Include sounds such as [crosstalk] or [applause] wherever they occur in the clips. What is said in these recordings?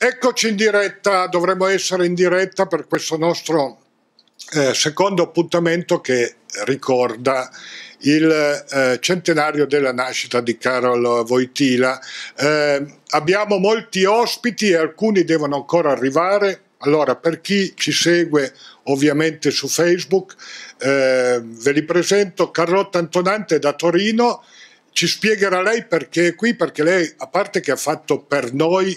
Eccoci in diretta, dovremmo essere in diretta per questo nostro eh, secondo appuntamento che ricorda il eh, centenario della nascita di Carol Voitila. Eh, abbiamo molti ospiti e alcuni devono ancora arrivare. Allora, per chi ci segue ovviamente su Facebook, eh, ve li presento. Carlotta Antonante da Torino, ci spiegherà lei perché è qui, perché lei, a parte che ha fatto per noi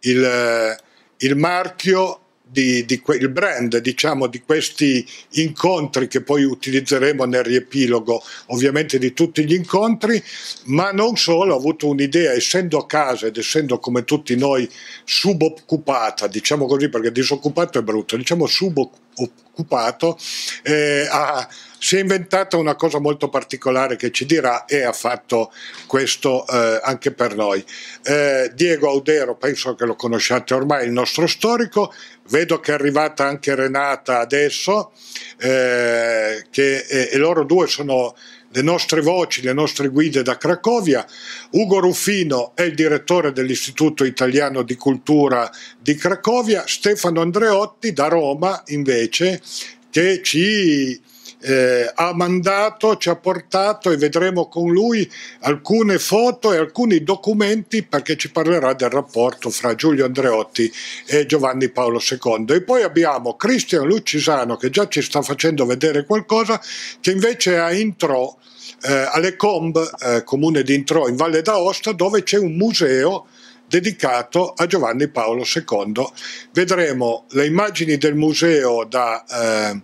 il, il marchio di, di il brand diciamo di questi incontri che poi utilizzeremo nel riepilogo ovviamente di tutti gli incontri ma non solo ho avuto un'idea essendo a casa ed essendo come tutti noi suboccupata diciamo così perché disoccupato è brutto diciamo suboccupato eh, a si è inventata una cosa molto particolare che ci dirà e ha fatto questo eh, anche per noi. Eh, Diego Audero, penso che lo conosciate ormai, il nostro storico, vedo che è arrivata anche Renata adesso, eh, che, e loro due sono le nostre voci, le nostre guide da Cracovia. Ugo Ruffino è il direttore dell'Istituto Italiano di Cultura di Cracovia, Stefano Andreotti da Roma invece che ci eh, ha mandato, ci ha portato e vedremo con lui alcune foto e alcuni documenti perché ci parlerà del rapporto fra Giulio Andreotti e Giovanni Paolo II. E poi abbiamo Cristian Lucisano che già ci sta facendo vedere qualcosa che invece è a Intro, eh, alle Combe, eh, comune di Intro in Valle d'Aosta, dove c'è un museo dedicato a Giovanni Paolo II. Vedremo le immagini del museo da eh,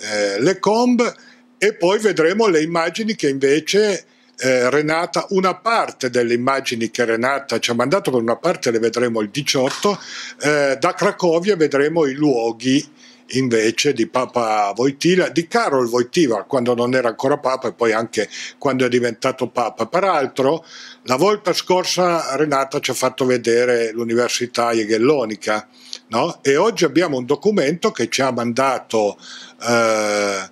eh, Le Combe e poi vedremo le immagini che invece eh, Renata, una parte delle immagini che Renata ci ha mandato, per una parte le vedremo il 18, eh, da Cracovia vedremo i luoghi invece di Papa Voitila, di Carol Voitila quando non era ancora Papa e poi anche quando è diventato Papa. Peraltro la volta scorsa Renata ci ha fatto vedere l'Università Jagellonica no? e oggi abbiamo un documento che ci ha mandato eh,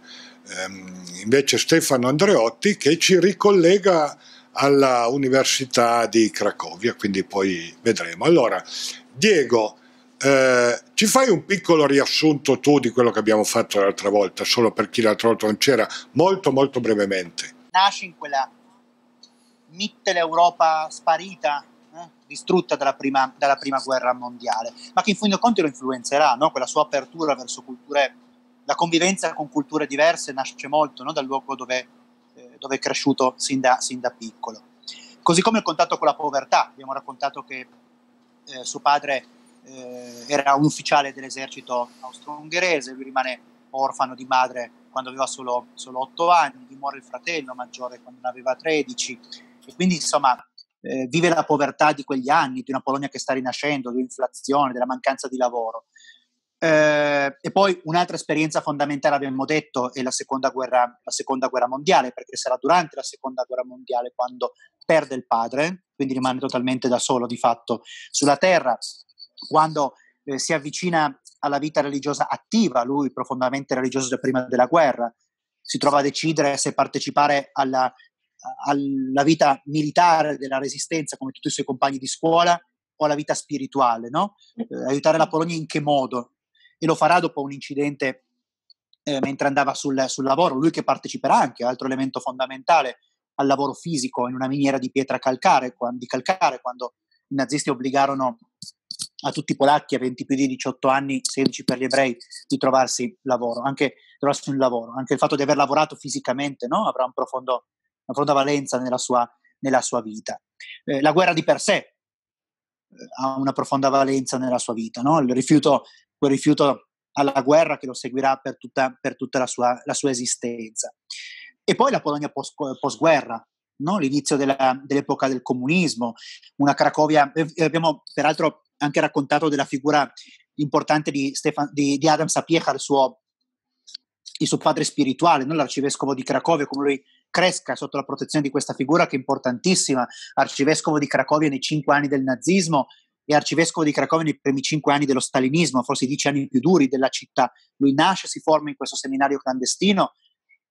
ehm, invece Stefano Andreotti che ci ricollega alla Università di Cracovia, quindi poi vedremo. Allora, Diego, eh, ci fai un piccolo riassunto tu di quello che abbiamo fatto l'altra volta, solo per chi l'altra volta non c'era, molto molto brevemente. Nasce in quella Mitteleuropa sparita, eh, distrutta dalla prima, dalla prima, guerra mondiale, ma che in fondo conti lo influenzerà, no? quella sua apertura verso culture, la convivenza con culture diverse nasce molto no? dal luogo dove, eh, dove è cresciuto sin da, sin da, piccolo. Così come il contatto con la povertà, abbiamo raccontato che eh, suo padre eh, era un ufficiale dell'esercito austro-ungherese, lui rimane orfano di madre quando aveva solo, solo 8 anni, gli muore il fratello maggiore quando ne aveva 13 e quindi insomma eh, vive la povertà di quegli anni, di una Polonia che sta rinascendo, dell'inflazione, della mancanza di lavoro. Eh, e poi un'altra esperienza fondamentale, abbiamo detto, è la seconda, guerra, la seconda guerra mondiale, perché sarà durante la seconda guerra mondiale quando perde il padre, quindi rimane totalmente da solo di fatto sulla terra, quando eh, si avvicina alla vita religiosa attiva, lui profondamente religioso già prima della guerra, si trova a decidere se partecipare alla, alla vita militare della resistenza come tutti i suoi compagni di scuola o alla vita spirituale, no? eh, aiutare la Polonia in che modo? E lo farà dopo un incidente eh, mentre andava sul, sul, lavoro, lui che parteciperà anche, altro elemento fondamentale, al lavoro fisico in una miniera di pietra calcare, quando, di calcare, quando i nazisti obbligarono a tutti i polacchi a 20 più di 18 anni, 16 per gli ebrei, di trovarsi lavoro, anche trovarsi un lavoro, anche il fatto di aver lavorato fisicamente no? avrà un profondo, una profonda valenza nella sua, nella sua vita. Eh, la guerra di per sé eh, ha una profonda valenza nella sua vita, no? il rifiuto, quel rifiuto alla guerra che lo seguirà per tutta, per tutta la, sua, la, sua, esistenza. E poi la Polonia post, post-guerra, no? l'inizio della, dell'epoca del comunismo, una Cracovia, eh, abbiamo peraltro anche raccontato della figura importante di, Stefan, di, di Adam Sapieha, il suo, il suo padre spirituale, no? l'arcivescovo di Cracovia, come lui cresca sotto la protezione di questa figura che è importantissima, arcivescovo di Cracovia nei cinque anni del nazismo e arcivescovo di Cracovia nei primi cinque anni dello stalinismo, forse i dieci anni più duri della città. Lui nasce, si forma in questo seminario clandestino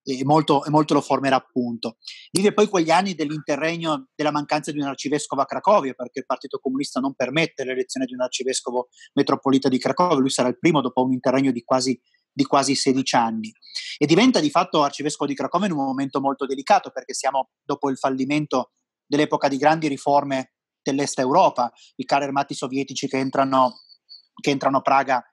e molto, e molto, lo formerà appunto. Vive poi quegli anni dell'interregno della mancanza di un arcivescovo a Cracovia, perché il Partito Comunista non permette l'elezione di un arcivescovo metropolita di Cracovia, lui sarà il primo dopo un interregno di quasi, di quasi 16 anni. E diventa di fatto arcivescovo di Cracovia in un momento molto delicato, perché siamo dopo il fallimento dell'epoca di grandi riforme dell'Est Europa, i carri armati sovietici che entrano, che entrano a Praga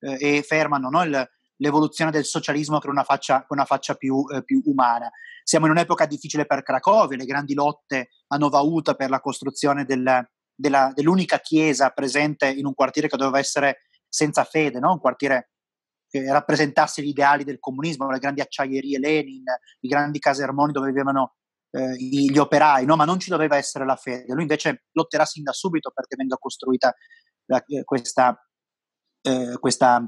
eh, e fermano no, il, l'evoluzione del socialismo con una faccia, una faccia più, eh, più, umana. Siamo in un'epoca difficile per Cracovia, le grandi lotte a Nova Uta per la costruzione del, della, dell'unica chiesa presente in un quartiere che doveva essere senza fede, no? un quartiere che rappresentasse gli ideali del comunismo, le grandi acciaierie Lenin, i grandi casermoni dove vivevano eh, gli operai, no? ma non ci doveva essere la fede. Lui invece lotterà sin da subito perché venga costruita la, eh, questa, eh, questa,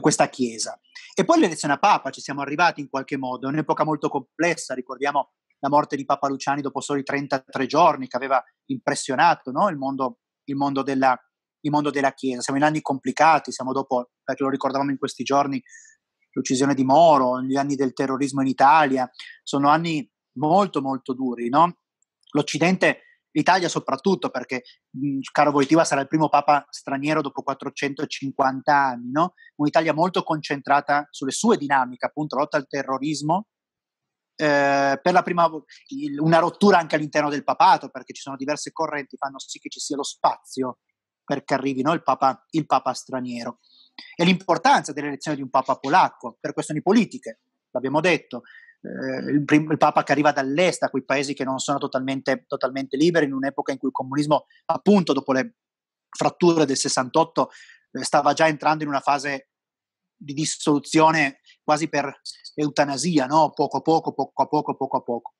questa chiesa. E poi l'elezione a Papa, ci siamo arrivati in qualche modo, è un'epoca molto complessa, ricordiamo la morte di Papa Luciani dopo soli 33 giorni, che aveva impressionato no? il, mondo, il, mondo della, il, mondo, della, Chiesa. Siamo in anni complicati, siamo dopo, perché lo ricordavamo in questi giorni, l'uccisione di Moro, gli anni del terrorismo in Italia, sono anni molto molto duri. No? L'Occidente l'Italia soprattutto perché mh, caro Voitiva sarà il primo papa straniero dopo 450 anni, no? un'Italia molto concentrata sulle sue dinamiche, appunto lotta al terrorismo, eh, per la prima il, una rottura anche all'interno del papato perché ci sono diverse correnti fanno sì che ci sia lo spazio perché arrivi no, il, papa, il papa straniero e l'importanza dell'elezione di un papa polacco per questioni politiche, l'abbiamo detto, eh, il, prim- il, Papa che arriva dall'est, da quei paesi che non sono totalmente, totalmente, liberi, in un'epoca in cui il comunismo, appunto dopo le fratture del 68, eh, stava già entrando in una fase di dissoluzione quasi per eutanasia, no? poco a poco, poco a poco, poco a poco.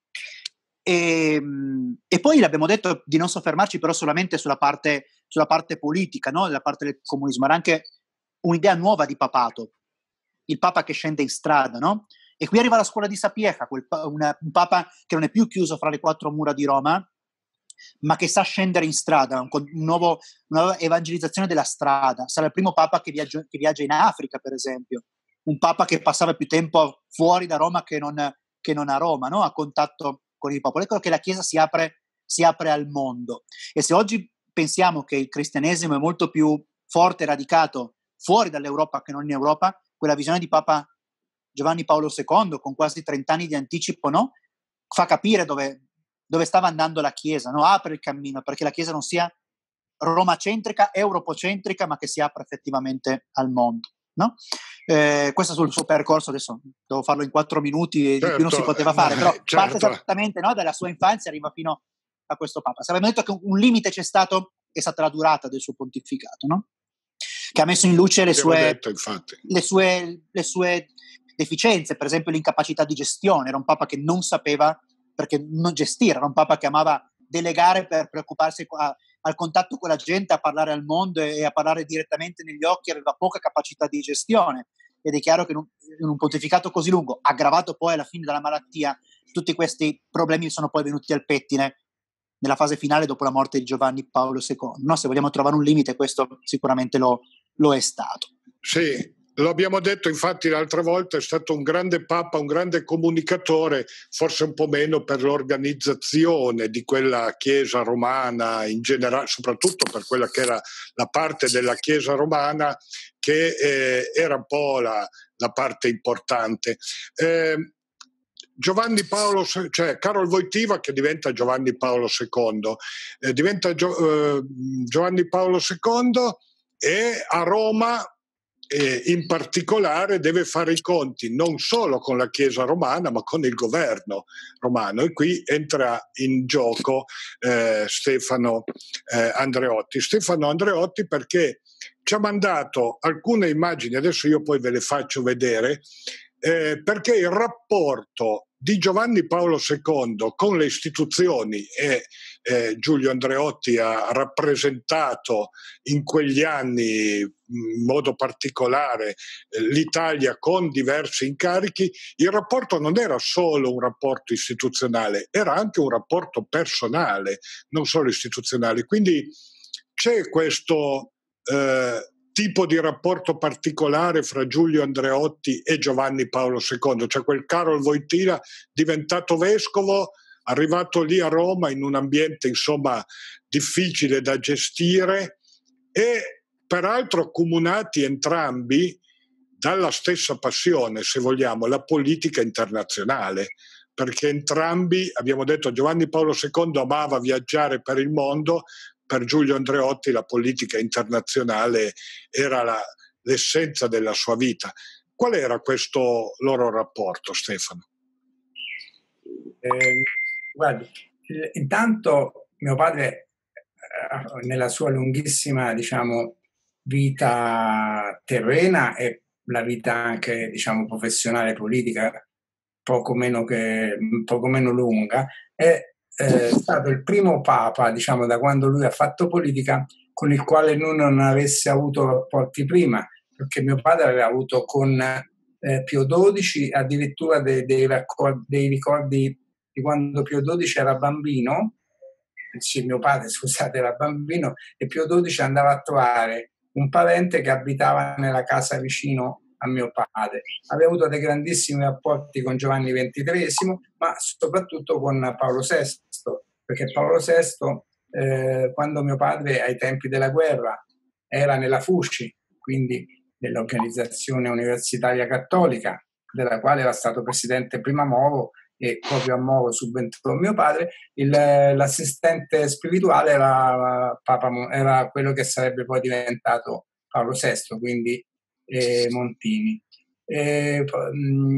E, ehm, e, poi abbiamo detto di non soffermarci però solamente sulla parte, sulla parte politica, no? la parte del comunismo, era anche un'idea nuova di papato, il Papa che scende in strada, no? E qui arriva la scuola di Sapieca, quel, una, un papa che non è più chiuso fra le quattro mura di Roma, ma che sa scendere in strada, un, un nuovo, una nuova evangelizzazione della strada. Sarà il primo papa che viaggia, che viaggia, in Africa, per esempio, un papa che passava più tempo fuori da Roma che non, che non a Roma, no? a contatto con il popolo. Ecco che la Chiesa si apre, si apre al mondo. E se oggi pensiamo che il cristianesimo è molto più forte e radicato fuori dall'Europa che non in Europa, quella visione di Papa Giovanni Paolo II, con quasi 30 anni di anticipo, no? fa capire dove, dove stava andando la Chiesa, no? apre il cammino perché la Chiesa non sia romacentrica, europocentrica, ma che si apra effettivamente al mondo. No? Eh, questo sul suo percorso, adesso devo farlo in quattro minuti, certo, di più non si certo, poteva fare, però [laughs] certo. parte esattamente no, dalla sua infanzia, arriva fino a questo Papa. Se abbiamo detto che un limite c'è stato, è stata la durata del suo pontificato, no? che ha messo in luce le sue, detto, le sue, le sue deficienze, per esempio l'incapacità di gestione, era un papa che non sapeva perché non gestire, era un papa che amava delegare per preoccuparsi a, al contatto con la gente, a parlare al mondo e, e, a parlare direttamente negli occhi, aveva poca capacità di gestione ed è chiaro che in un, in un pontificato così lungo, aggravato poi alla fine dalla malattia, tutti questi problemi sono poi venuti al pettine nella fase finale dopo la morte di Giovanni Paolo II. No? Se vogliamo trovare un limite, questo sicuramente lo, lo è stato. Sì, lo abbiamo detto infatti l'altra volta, è stato un grande papa, un grande comunicatore, forse un po' meno per l'organizzazione di quella Chiesa romana in generale, soprattutto per quella che era la parte della Chiesa romana che eh, era un po' la, la parte importante. Eh, Giovanni Paolo, cioè Carol Voitiva che diventa Giovanni Paolo II, eh, diventa Gio, eh, Giovanni Paolo II e a Roma e in particolare deve fare i conti non solo con la Chiesa romana ma con il governo romano e qui entra in gioco eh, Stefano eh, Andreotti. Stefano Andreotti perché ci ha mandato alcune immagini, adesso io poi ve le faccio vedere, eh, perché il rapporto di Giovanni Paolo II con le istituzioni e eh, Giulio Andreotti ha rappresentato in quegli anni in modo particolare eh, l'Italia con diversi incarichi, il rapporto non era solo un rapporto istituzionale, era anche un rapporto personale, non solo istituzionale. Quindi c'è questo eh, tipo di rapporto particolare fra Giulio Andreotti e Giovanni Paolo II, cioè quel Carol Voitila diventato vescovo, arrivato lì a Roma in un ambiente insomma difficile da gestire e peraltro accomunati entrambi dalla stessa passione, se vogliamo, la politica internazionale, perché entrambi, abbiamo detto, Giovanni Paolo II amava viaggiare per il mondo, per Giulio Andreotti la politica internazionale era la, l'essenza della sua vita. Qual era questo loro rapporto, Stefano? Eh, guardi, intanto mio padre, eh, nella sua lunghissima diciamo, vita terrena e la vita anche diciamo, professionale politica poco meno, che, poco meno lunga, è eh, stato il primo papa, diciamo, da quando lui ha fatto politica, con il quale lui non avesse avuto rapporti prima, perché mio padre aveva avuto con eh, Pio XII addirittura dei, dei, raccordi, dei ricordi di quando Pio XII era bambino, sì, mio padre, scusate, era bambino, e Pio XII andava a trovare un parente che abitava nella casa vicino a mio padre. Aveva avuto dei grandissimi rapporti con Giovanni XXIII, ma soprattutto con Paolo VI, perché Paolo VI, eh, quando mio padre ai tempi della guerra era nella FUCI, quindi nell'organizzazione universitaria cattolica, della quale era stato presidente prima Moro e proprio a Moro subentrò mio padre, il, l'assistente spirituale era, Papa, era quello che sarebbe poi diventato Paolo VI, quindi eh, Montini. E,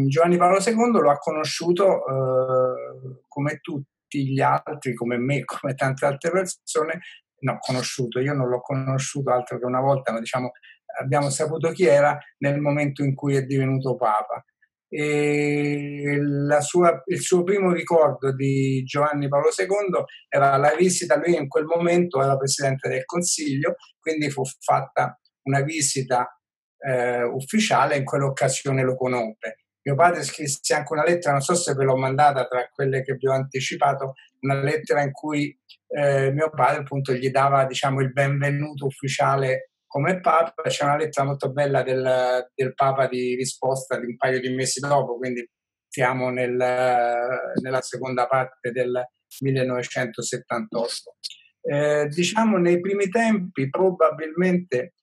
Giovanni Paolo II lo ha conosciuto eh, come tutti gli altri, come me, [laughs] come tante altre persone, no, conosciuto, io non l'ho conosciuto altro che una volta, ma diciamo abbiamo saputo chi era nel momento in cui è divenuto Papa. Sua, il suo primo ricordo di Giovanni Paolo II era la visita, lui in quel momento era Presidente del Consiglio, quindi fu fatta una visita eh, ufficiale, in quell'occasione lo conobbe. Mio padre scrisse anche una lettera, non so se ve l'ho mandata tra quelle che vi ho anticipato, una lettera in cui eh, mio padre appunto gli dava diciamo, il benvenuto ufficiale come Papa. C'è una lettera molto bella del, del Papa di risposta di un paio di mesi dopo, quindi siamo nel, nella seconda parte del 1978. Eh, diciamo nei primi tempi probabilmente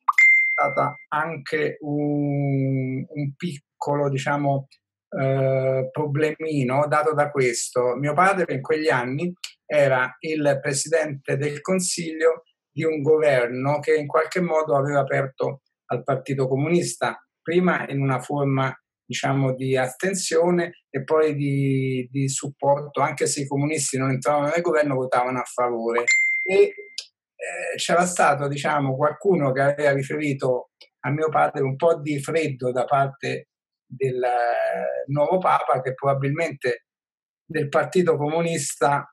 stata anche un, un piccolo, diciamo, eh, problemino dato da questo. Mio padre in quegli anni era il presidente del Consiglio di un governo che in qualche modo aveva aperto al Partito Comunista, prima in una forma diciamo di astensione e poi di, di supporto, anche se i comunisti non entravano nel governo, votavano a favore. E eh, c'era stato diciamo, qualcuno che aveva riferito a mio padre un po' di freddo da parte del eh, nuovo Papa che probabilmente del Partito Comunista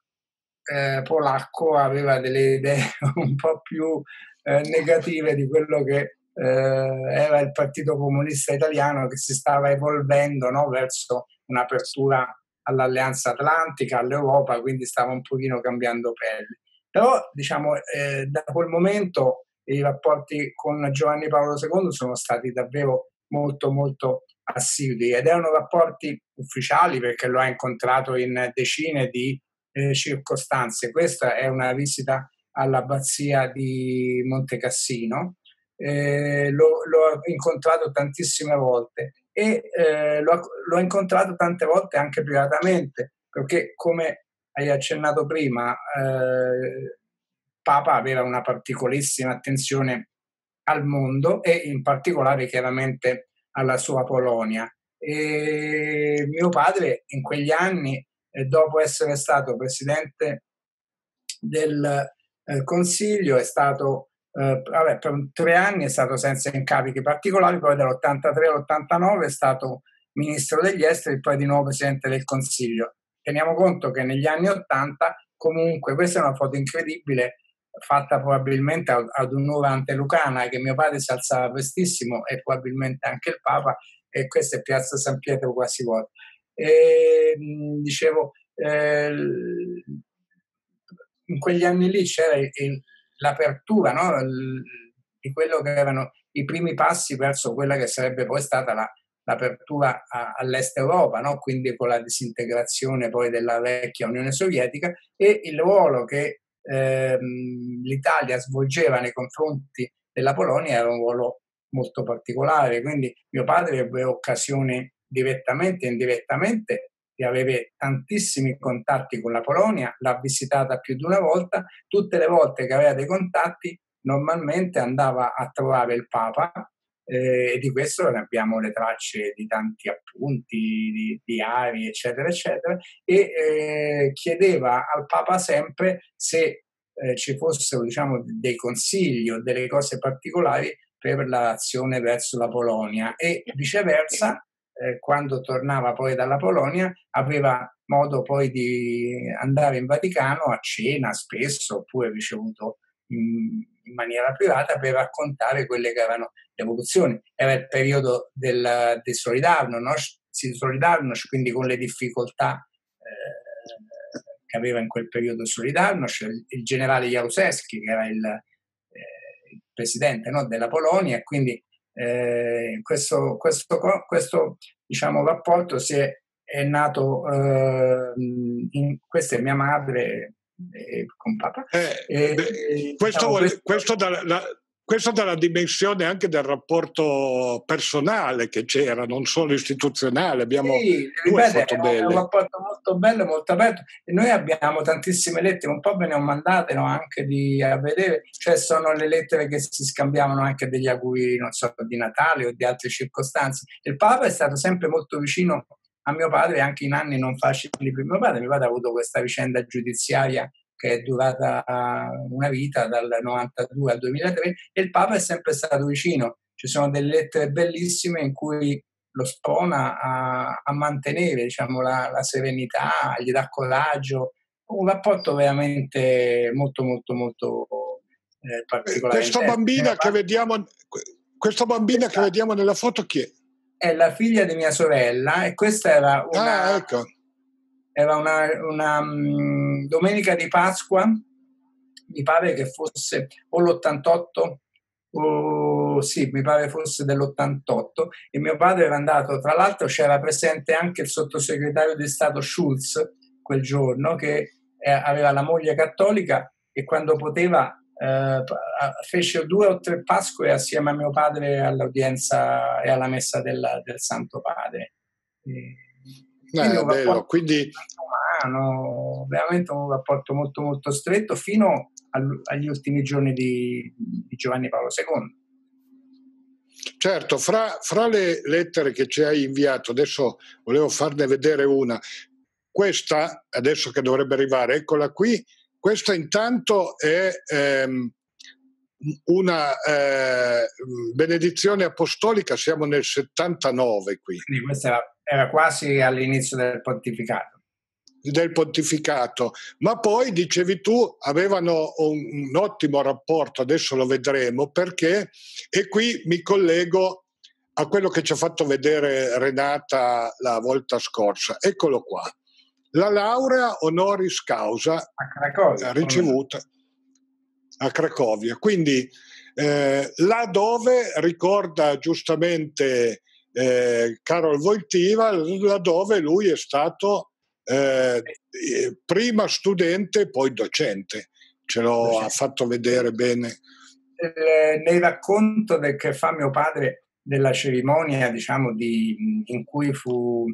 eh, polacco aveva delle idee [laughs] un po' più eh, negative di quello che eh, era il Partito Comunista Italiano che si stava evolvendo no, verso un'apertura all'Alleanza Atlantica, all'Europa, quindi stava un pochino cambiando pelle. Però, diciamo, eh, da quel momento i rapporti con Giovanni Paolo II sono stati davvero molto, molto assidui ed erano rapporti ufficiali perché lo ha incontrato in decine di eh, circostanze. Questa è una visita all'abbazia di Monte Cassino. Eh, lo, l'ho incontrato tantissime volte e eh, l'ho, l'ho incontrato tante volte anche privatamente perché come hai accennato prima, eh, Papa aveva una particolarissima attenzione al mondo e in particolare chiaramente alla sua Polonia. E mio padre in quegli anni, eh, dopo essere stato presidente del eh, Consiglio, è stato eh, vabbè, per tre anni è stato senza incarichi particolari, poi dall'83 all'89 è stato ministro degli esteri e poi di nuovo presidente del Consiglio. Teniamo conto che negli anni 80 comunque, questa è una foto incredibile, fatta probabilmente ad un'ora antelucana, che mio padre si alzava prestissimo e probabilmente anche il Papa, e questa è Piazza San Pietro quasi vuota. E, dicevo, eh, in quegli anni lì c'era il, l'apertura no? il, di quello che erano i primi passi verso quella che sarebbe poi stata la, l'apertura all'est Europa, no? quindi con la disintegrazione poi della vecchia Unione Sovietica e il ruolo che ehm, l'Italia svolgeva nei confronti della Polonia era un ruolo molto particolare, quindi mio padre ebbe occasione direttamente e indirettamente di avere tantissimi contatti con la Polonia, l'ha visitata più di una volta, tutte le volte che aveva dei contatti normalmente andava a trovare il Papa eh, e di questo ne abbiamo le tracce di tanti appunti, di diari, eccetera, eccetera, e eh, chiedeva al Papa sempre se eh, ci fossero diciamo, dei consigli o delle cose particolari per l'azione verso la Polonia. E viceversa eh, quando tornava poi dalla Polonia aveva modo poi di andare in Vaticano a cena spesso oppure ricevuto in, in maniera privata per raccontare quelle che erano le evoluzioni. Era il periodo del, del Solidarnosc, Solidarnosc, quindi con le difficoltà eh, che aveva in quel periodo Solidarnosc, il, il generale Jaruzelski che era il, eh, il presidente no, della Polonia e quindi eh, questo, questo, questo diciamo, rapporto si è, è nato, eh, in, questa è mia madre eh, con papà. Eh, questo, diciamo, vuole, questo da, la, questo dà la dimensione anche del rapporto personale che c'era, non solo istituzionale. Abbiamo sì, ripeto, È un rapporto molto bello, molto aperto. E noi abbiamo tantissime lettere, un po' ve ne ho mandate no, anche di, a vedere, cioè sono le lettere che si scambiavano anche degli auguri, non so, di Natale o di altre circostanze. Il Papa è stato sempre molto vicino a mio padre anche in anni non facili per mio padre. Mio padre ha avuto questa vicenda giudiziaria che è durata una vita dal 92 al 2003 e il Papa è sempre stato vicino. Ci sono delle lettere bellissime in cui lo spona a, a mantenere diciamo, la, la, serenità, gli dà coraggio, un rapporto veramente molto molto molto eh, particolare. Questa bambina, che vediamo, questa bambina che vediamo nella foto chi è? È la figlia di mia sorella e questa era una, ah, ecco. era una, una um, domenica di Pasqua, mi pare che fosse o l'88 o sì, mi pare fosse dell'88 e mio padre era andato, tra l'altro c'era presente anche il sottosegretario di Stato Schulz quel giorno che eh, aveva la moglie cattolica e quando poteva eh, fece due o tre Pasque assieme a mio padre all'udienza e alla messa del, del Santo Padre. E, quindi, eh, bello, quindi... umano, veramente un rapporto molto molto stretto fino agli ultimi giorni di, di Giovanni Paolo II. Certo, fra, fra, le lettere che ci hai inviato, adesso volevo farne vedere una. Questa, adesso che dovrebbe arrivare, eccola qui, questa intanto è ehm, una eh, benedizione apostolica, siamo nel 79 qui. Quindi questa era quasi all'inizio del pontificato. Del pontificato, ma poi dicevi tu avevano un, un ottimo rapporto, adesso lo vedremo perché, e qui mi collego a quello che ci ha fatto vedere Renata la volta scorsa. Eccolo qua. La laurea honoris causa Cracovia, ricevuta a Cracovia. Quindi eh, là dove ricorda giustamente eh, Carol Voitiva, laddove lui è stato eh, prima studente poi docente. Ce lo ha fatto vedere bene. Eh, nel racconto del, che fa mio padre della cerimonia diciamo, di, in cui fu,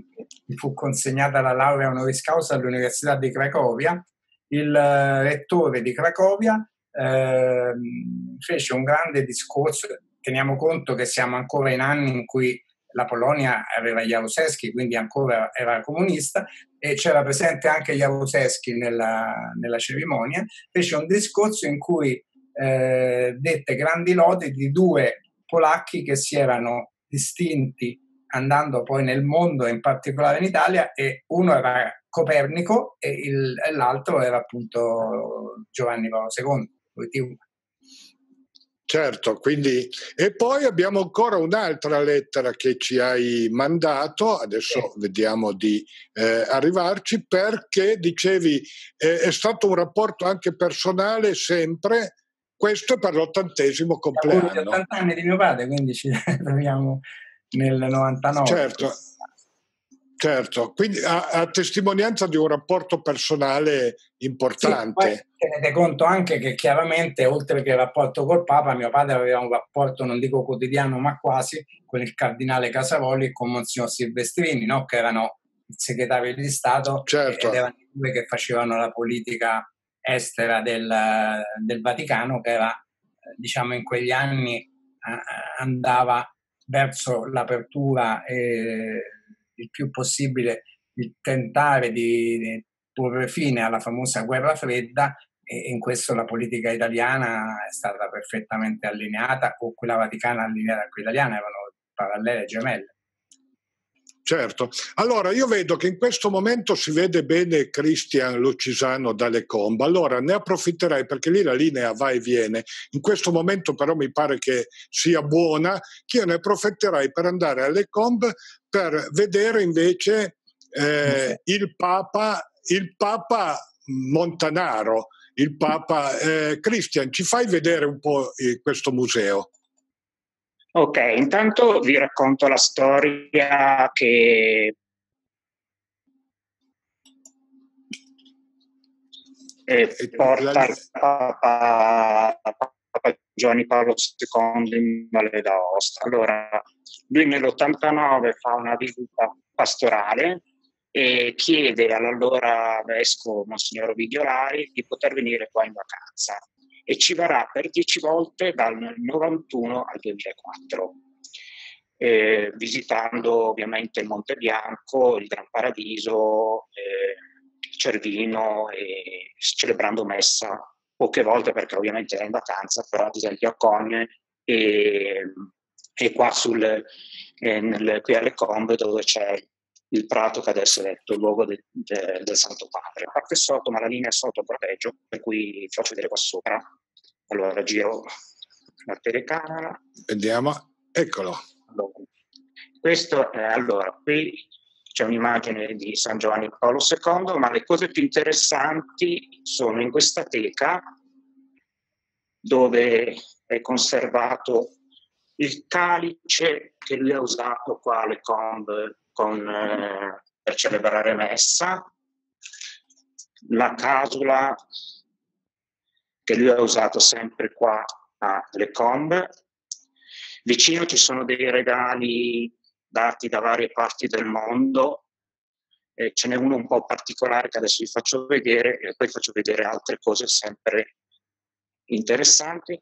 fu, consegnata la laurea honoris causa all'Università di Cracovia, il rettore di Cracovia eh, fece un grande discorso. Teniamo conto che siamo ancora in anni in cui la Polonia aveva Jaruzelski, quindi ancora era comunista, e c'era presente anche Jaruzelski nella, nella cerimonia, fece un discorso in cui eh, dette grandi lodi di due polacchi che si erano distinti andando poi nel mondo, in particolare in Italia, e uno era Copernico e, il, e l'altro era appunto Giovanni Paolo II. Certo, quindi e poi abbiamo ancora un'altra lettera che ci hai mandato, adesso vediamo di eh, arrivarci, perché dicevi eh, è stato un rapporto anche personale sempre questo per l'ottantesimo compleanno. Gli 80 anni di mio padre, quindi ci [laughs] troviamo nel 99. Certo. Certo, quindi a, a, testimonianza di un rapporto personale importante. Sì, tenete conto anche che chiaramente, oltre che il rapporto col Papa, mio padre aveva un rapporto, non dico quotidiano, ma quasi, con il cardinale Casaroli e con Monsignor Silvestrini, no? che erano il segretario di Stato certo. ed erano i due che facevano la politica estera del, del Vaticano, che era, diciamo, in quegli anni andava verso l'apertura e il più possibile il tentare di porre fine alla famosa guerra fredda e in questo la politica italiana è stata perfettamente allineata o quella vaticana allineata a quella italiana erano parallele gemelle. Certo, allora io vedo che in questo momento si vede bene Cristian Lucisano dalle Comba, allora ne approfitterei perché lì la linea va e viene, in questo momento però mi pare che sia buona, che io ne approfitterei per andare alle Comb per vedere invece eh, il, Papa, il Papa Montanaro, il Papa eh, Cristian, ci fai vedere un po' eh, questo museo? Ok, intanto vi racconto la storia che eh, porta il Papa, Papa Giovanni Paolo II in Valle d'Aosta. Allora, lui nell'89 fa una visita pastorale e chiede all'allora vescovo Monsignor Vidiolari di poter venire qua in vacanza e ci varrà per dieci volte dal 91 al 2004, eh, visitando ovviamente il Monte Bianco, il Gran Paradiso, eh, Cervino e celebrando messa poche volte perché ovviamente era in vacanza, però ad esempio a Cogne e, e qua sul, eh, nel, qui alle Combe dove c'è il prato che adesso è detto il luogo de, de, del Santo Padre. A parte sotto, ma la linea è sotto proteggio, per cui vi faccio vedere qua sopra. Allora giro la telecamera. Vediamo, eccolo. Allora, questo è allora, qui c'è un'immagine di San Giovanni Paolo II, ma le cose più interessanti sono in questa teca dove è conservato il calice che lui ha usato qua alle combe con, eh, per celebrare messa, la casula che lui ha usato sempre qua alle combe. Vicino ci sono dei regali dati da varie parti del mondo, eh, ce n'è uno un po' particolare che adesso vi faccio vedere e poi faccio vedere altre cose sempre interessanti.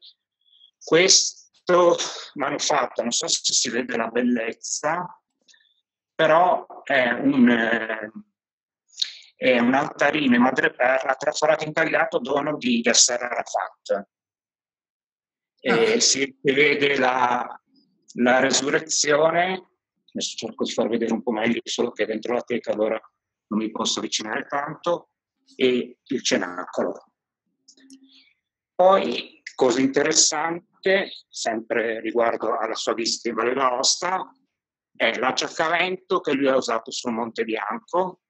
Questo manufatto, non so se si vede la bellezza, però è un, è un altarino in madreperla traforato intagliato dono di Yasser Arafat. E ah. si vede la, la resurrezione, adesso cerco di far vedere un po' meglio, solo che dentro la teca allora non mi posso avvicinare tanto, e il cenacolo. Poi, cosa interessante, sempre riguardo alla sua visita in Valle d'Aosta, è l'acciaccamento che lui ha usato sul Monte Bianco,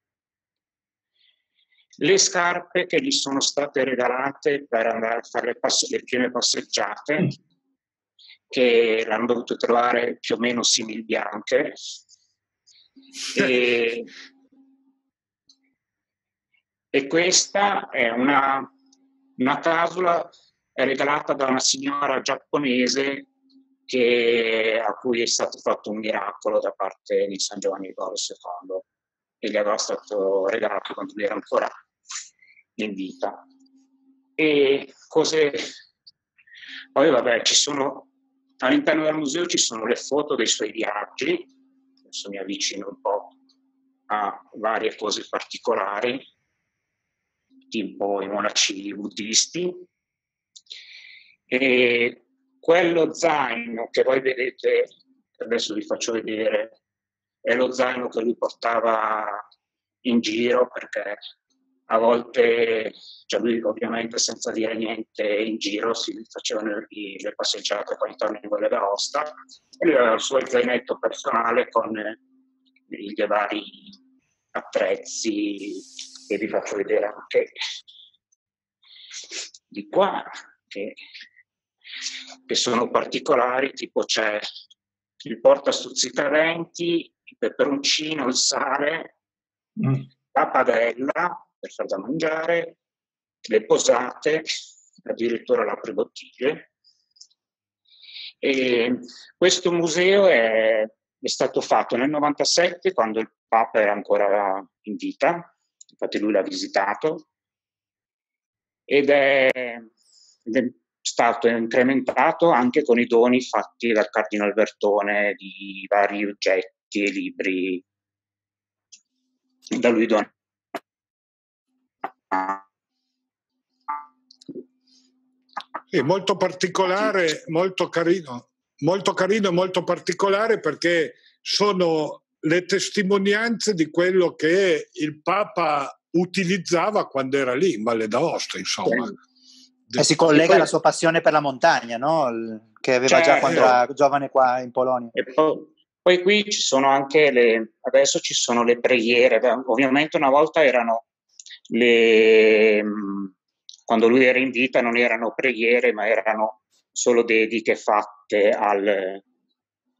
le scarpe che gli sono state regalate per andare a fare le, passe- le prime passeggiate, che l'hanno dovuto trovare più o meno simil bianche. E, e questa è una, una tavola regalata da una signora giapponese che, a cui è stato fatto un miracolo da parte di San Giovanni Paolo II e gli aveva stato regalato quando lui era ancora in vita. E cose... Poi vabbè, ci sono... All'interno del museo ci sono le foto dei suoi viaggi, adesso mi avvicino un po' a varie cose particolari, tipo i monaci buddisti. E quello zaino che voi vedete, adesso vi faccio vedere, è lo zaino che lui portava in giro perché a volte, cioè lui ovviamente senza dire niente in giro si facevano le passeggiate qua intorno in Valle d'Aosta e lui aveva il suo zainetto personale con i vari attrezzi e vi faccio vedere anche di qua che che sono particolari, tipo c'è il porta stuzzicadenti, il peperoncino, il sale, mm. la padella per far da mangiare, le posate, addirittura la prebottiglie. E questo museo è, è stato fatto nel 97 quando il Papa era ancora in vita, infatti lui l'ha visitato, ed è, ed è stato incrementato anche con i doni fatti dal Cardinal Bertone di vari oggetti e libri da lui donati. Sì, molto particolare, molto carino, molto carino e molto particolare perché sono le testimonianze di quello che il Papa utilizzava quando era lì in Valle d'Aosta, insomma. E si collega alla sua passione per la montagna, no? che aveva certo. già quando era giovane qua in Polonia. E poi, poi qui ci sono anche le, adesso ci sono le preghiere, ovviamente una volta erano le, quando lui era in vita non erano preghiere, ma erano solo dediche fatte al,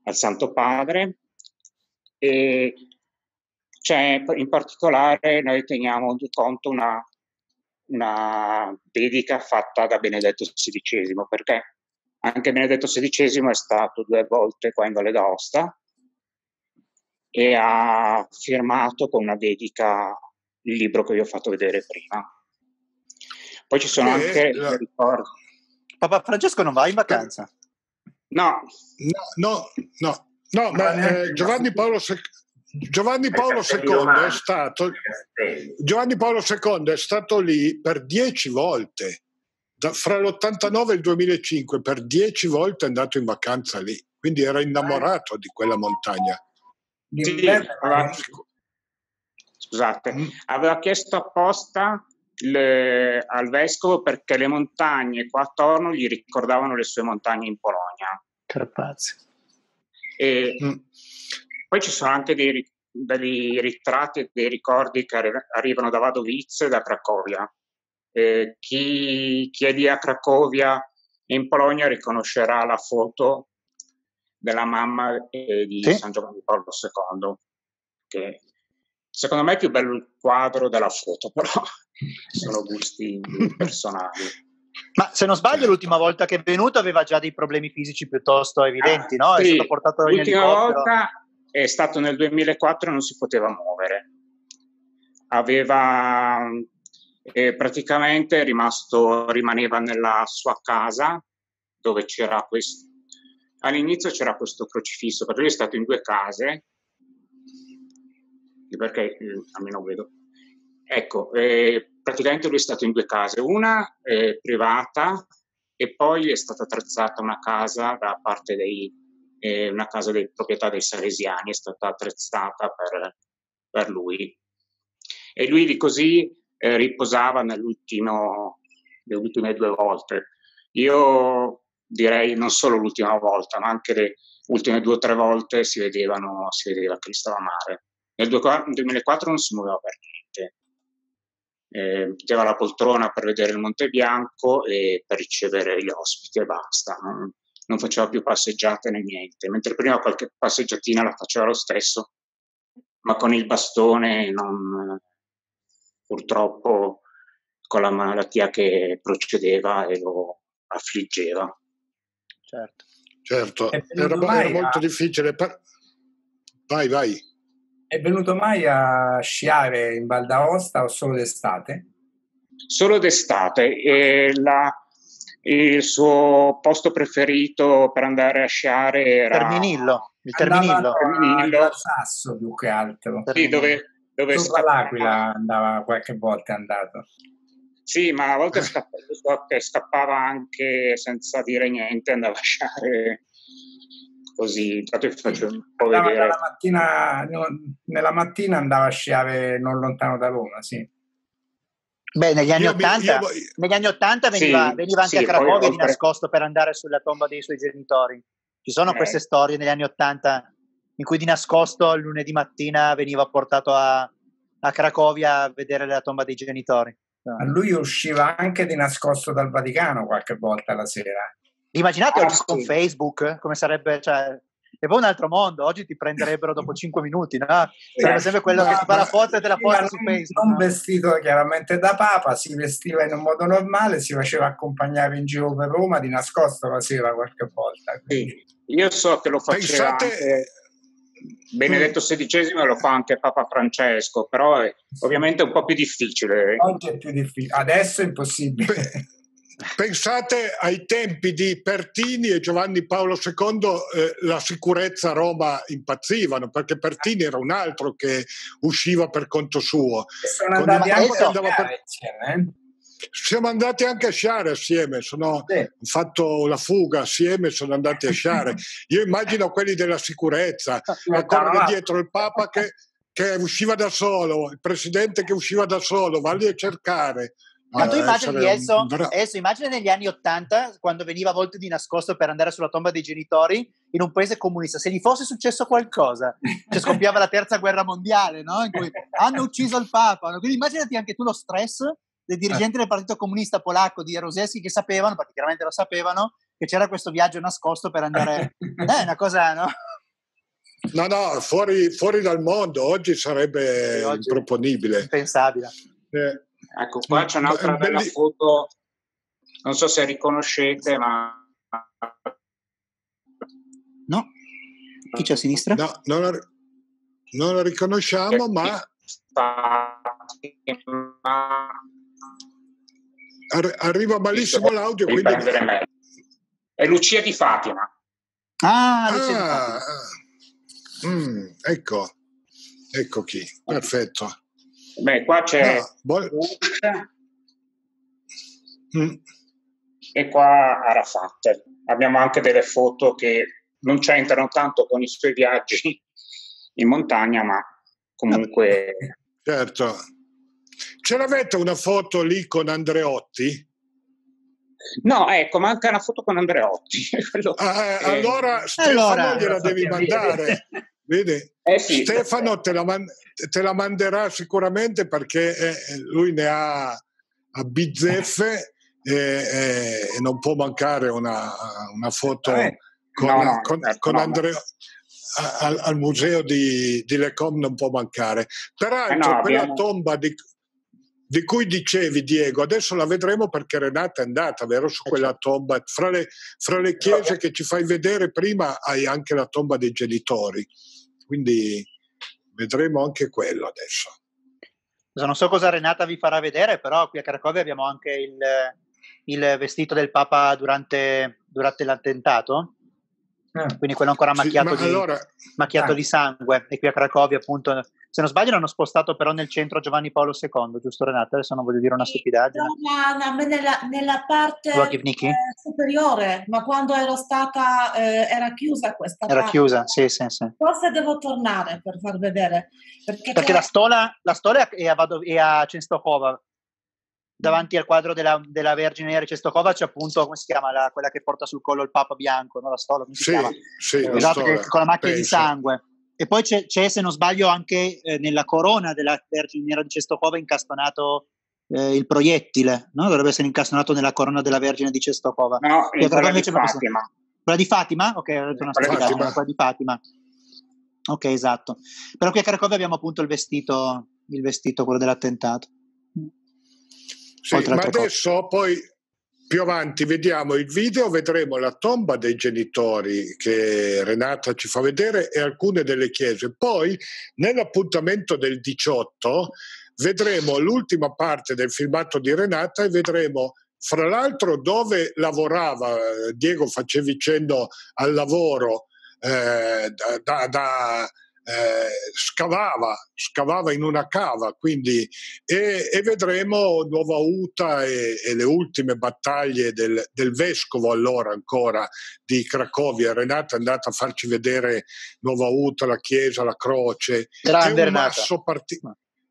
al Santo Padre. E c'è in particolare, noi teniamo di conto una, una dedica fatta da Benedetto XVI, perché anche Benedetto XVI è stato due volte qua in Valle d'Aosta e ha firmato con una dedica il libro che vi ho fatto vedere prima. Poi ci sono sì, anche la... ricordi. Papa Francesco non va in vacanza? No, no, no, no, no ma eh, Giovanni Paolo II Giovanni Paolo II è stato Giovanni Paolo II è stato lì per dieci volte da, fra l'89 e il 2005 per dieci volte è andato in vacanza lì quindi era innamorato di quella montagna sì, aveva, scusate mm. aveva chiesto apposta le, al vescovo perché le montagne qua attorno gli ricordavano le sue montagne in Polonia. Carpazzi. E mm. Poi ci sono anche dei, dei ritratti e dei ricordi che arrivano da Wadowice e da Cracovia. Eh, chi, chi, è lì a Cracovia in Polonia riconoscerà la foto della mamma eh, di sì? San Giovanni Paolo II, che secondo me è più bello il quadro della foto, però [laughs] sono gusti personali. Ma se non sbaglio, l'ultima volta che è venuto aveva già dei problemi fisici piuttosto evidenti, ah, no? È sì, stato portato l'ultima volta è stato nel 2004 e non si poteva muovere. Aveva eh, praticamente rimasto, rimaneva nella sua casa dove c'era questo. All'inizio c'era questo crocifisso, perché lui è stato in due case, perché eh, almeno vedo Ecco, eh, praticamente lui è stato in due case, una eh, privata e poi è stata attrezzata una casa da parte dei, eh, una casa di proprietà dei Salesiani, è stata attrezzata per, per lui. E lui di così eh, riposava nell'ultimo, le ultime due volte. Io direi non solo l'ultima volta, ma anche le ultime due o tre volte si, vedevano, si vedeva che stava male. Nel 2004 non si muoveva per niente eh, metteva la poltrona per vedere il Monte Bianco e per ricevere gli ospiti e basta. Non, non faceva più passeggiate né niente, mentre prima qualche passeggiatina la faceva lo stesso, ma con il bastone non, purtroppo con la malattia che procedeva e lo affliggeva. Certo, certo. Era, era, molto a... difficile. Per... Vai, vai. È venuto mai a sciare in Val d'Aosta o solo d'estate? Solo d'estate. E la, il suo posto preferito per andare a sciare era... Terminillo. Il Terminillo. Terminillo. Al Sasso più che altro. Sì, dove, dove scappava. l'Aquila andava qualche volta, è andato. Sì, ma a volte [laughs] scappava, scappava anche senza dire niente, andava a sciare così intanto vi faccio un po' andava vedere. Mattina, nella mattina andava a sciare non lontano da Roma, sì. Beh, negli anni, io, 80, io, negli anni 80 veniva, sì, veniva anche sì, a Cracovia di nascosto per andare sulla tomba dei suoi genitori. Ci sono eh. queste storie negli anni 80 in cui di nascosto il lunedì mattina veniva portato a, a Cracovia a vedere la tomba dei genitori. No. Lui usciva anche di nascosto dal Vaticano qualche volta la sera. Immaginate ah, oggi sì. con Facebook come sarebbe, cioè, è poi un altro mondo. Oggi ti prenderebbero dopo [laughs] 5 minuti, no? Sarebbe sempre quello no, che ti fa la foto e te la posta su Facebook. Non no? vestito chiaramente da papa, si vestiva in un modo normale, si faceva accompagnare in giro per Roma di nascosto la sera qualche volta. Sì. Io so che lo faceva Pensate... Benedetto XVI lo fa anche Papa Francesco, però è ovviamente un po' più difficile. Oggi è più difficile, adesso è impossibile. [laughs] Pensate ai tempi di Pertini e Giovanni Paolo II, eh, la sicurezza a Roma impazzivano, perché Pertini era un altro che usciva per conto suo. Sono andati anche andava per... insieme, eh? Siamo andati anche a sciare assieme, sono sì. fatto la fuga assieme, sono andati a sciare. Io immagino quelli della sicurezza, [laughs] a dietro il Papa che, che usciva da solo, il Presidente che usciva da solo, va lì a cercare. Ma tu immagini Elso, un... Elso, immagina negli anni Ottanta, quando veniva a volte di nascosto per andare sulla tomba dei genitori in un paese comunista, se gli fosse successo qualcosa, cioè scoppiava la terza guerra mondiale, no? in cui hanno ucciso il Papa, quindi immaginati anche tu lo stress dei dirigenti eh. del Partito Comunista Polacco di Jaruzelski che sapevano, perché chiaramente lo sapevano, che c'era questo viaggio nascosto per andare... [laughs] Eh, una cosa, no? No, no, fuori, fuori dal mondo, oggi sarebbe oggi improponibile. Impensabile. Eh. Ecco, qua c'è un'altra eh, bella foto, non so se riconoscete, ma... No? Chi c'è a sinistra? No, non la, non la riconosciamo, ma... arriva malissimo l'audio, quindi... È Lucia di Fatima. Ah, Lucia ah, di Fatima. Ah. Mm, ecco, ecco chi, perfetto. Beh, qua c'è no, mm. e qua Arafat. Abbiamo anche delle foto che non c'entrano tanto con i suoi viaggi in montagna, ma comunque... Certo. Ce l'avete una foto lì con Andreotti? No, ecco, manca una foto con Andreotti. [laughs] ah, eh, allora Stefano allora, gliela devi mandare. Vedi? [laughs] Eh sì, Stefano te la, man- te la, manderà sicuramente perché eh, lui ne ha a bizzeffe e, e, e, non può mancare una, una foto eh, con, no, no, con, certo, con no, Andrea. Al, al, museo di, di Lecom non può mancare. Peraltro, eh quella abbiamo... tomba di, di cui dicevi Diego, adesso la vedremo perché Renata è andata, vero, su quella tomba. Fra le, fra le chiese che ci fai vedere prima hai anche la tomba dei genitori quindi vedremo anche quello adesso. Non so cosa Renata vi farà vedere, però qui a Cracovia abbiamo anche il, il vestito del Papa durante, durante l'attentato eh. quindi quello ancora macchiato, sì, di, allora, macchiato eh. di, sangue. E qui a Cracovia, appunto, se non sbaglio, l'hanno spostato però nel centro Giovanni Paolo II, giusto Renata? Adesso non voglio dire una stupidaggine. No, no, nella, nella, parte eh, superiore, ma quando ero stata, eh, era chiusa questa era parte. chiusa, sì, sì, sì. Forse devo tornare per far vedere. Perché, perché la, stola, la stola è a, è a Chenstokova, davanti al quadro della, della Vergine Maria Cestokova c'è appunto, come si chiama, la, quella che porta sul collo il Papa bianco, no? la stola, come si sì, chiama? Sì, esatto, con la macchina penso. di sangue. E poi c'è, c'è, se non sbaglio, anche eh, nella corona della Vergine Maria di Cestokova incastonato eh, il proiettile, no? dovrebbe essere incastonato nella corona della Vergine di Cestokova. No, quella di Fatima. Quella di Fatima? Ok, ho detto una Fatima. quella di Fatima. Ok, esatto. Però qui a Cracovia abbiamo appunto il vestito, il vestito quello dell'attentato. Sì, ma adesso cose. poi più avanti vediamo il video, vedremo la tomba dei genitori che Renata ci fa vedere e alcune delle chiese. Poi nell'appuntamento del 18 vedremo l'ultima parte del filmato di Renata e vedremo fra l'altro dove lavorava, Diego facevi cenno al lavoro eh, da, da, da eh, scavava, scavava in una cava, quindi, e, e vedremo Nuova Uta e, e le ultime battaglie del, del, vescovo allora ancora di Cracovia. Renata è andata a farci vedere Nuova Uta, la chiesa, la croce. Grande è un, masso parti-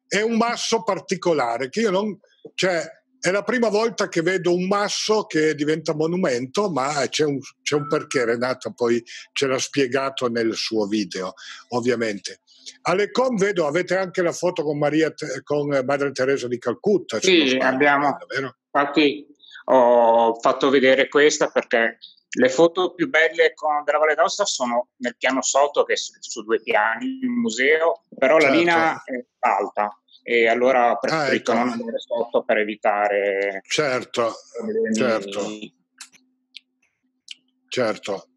è un masso particolare che io non... Cioè, è la prima volta che vedo un masso che diventa monumento, ma c'è un, c'è un perché, Renata poi ce l'ha spiegato nel suo video, ovviamente. All'Econ vedo, avete anche la foto con, Maria, con Madre Teresa di Calcutta. Sì, abbiamo. Infatti ho fatto vedere questa perché Le foto più belle con, della Valle d'Aosta sono nel piano sotto, che è su, su due piani, il museo, però certo. la linea è alta e allora ho preferito ah, ecco. non andare sotto per evitare... Certo, certo. Certo,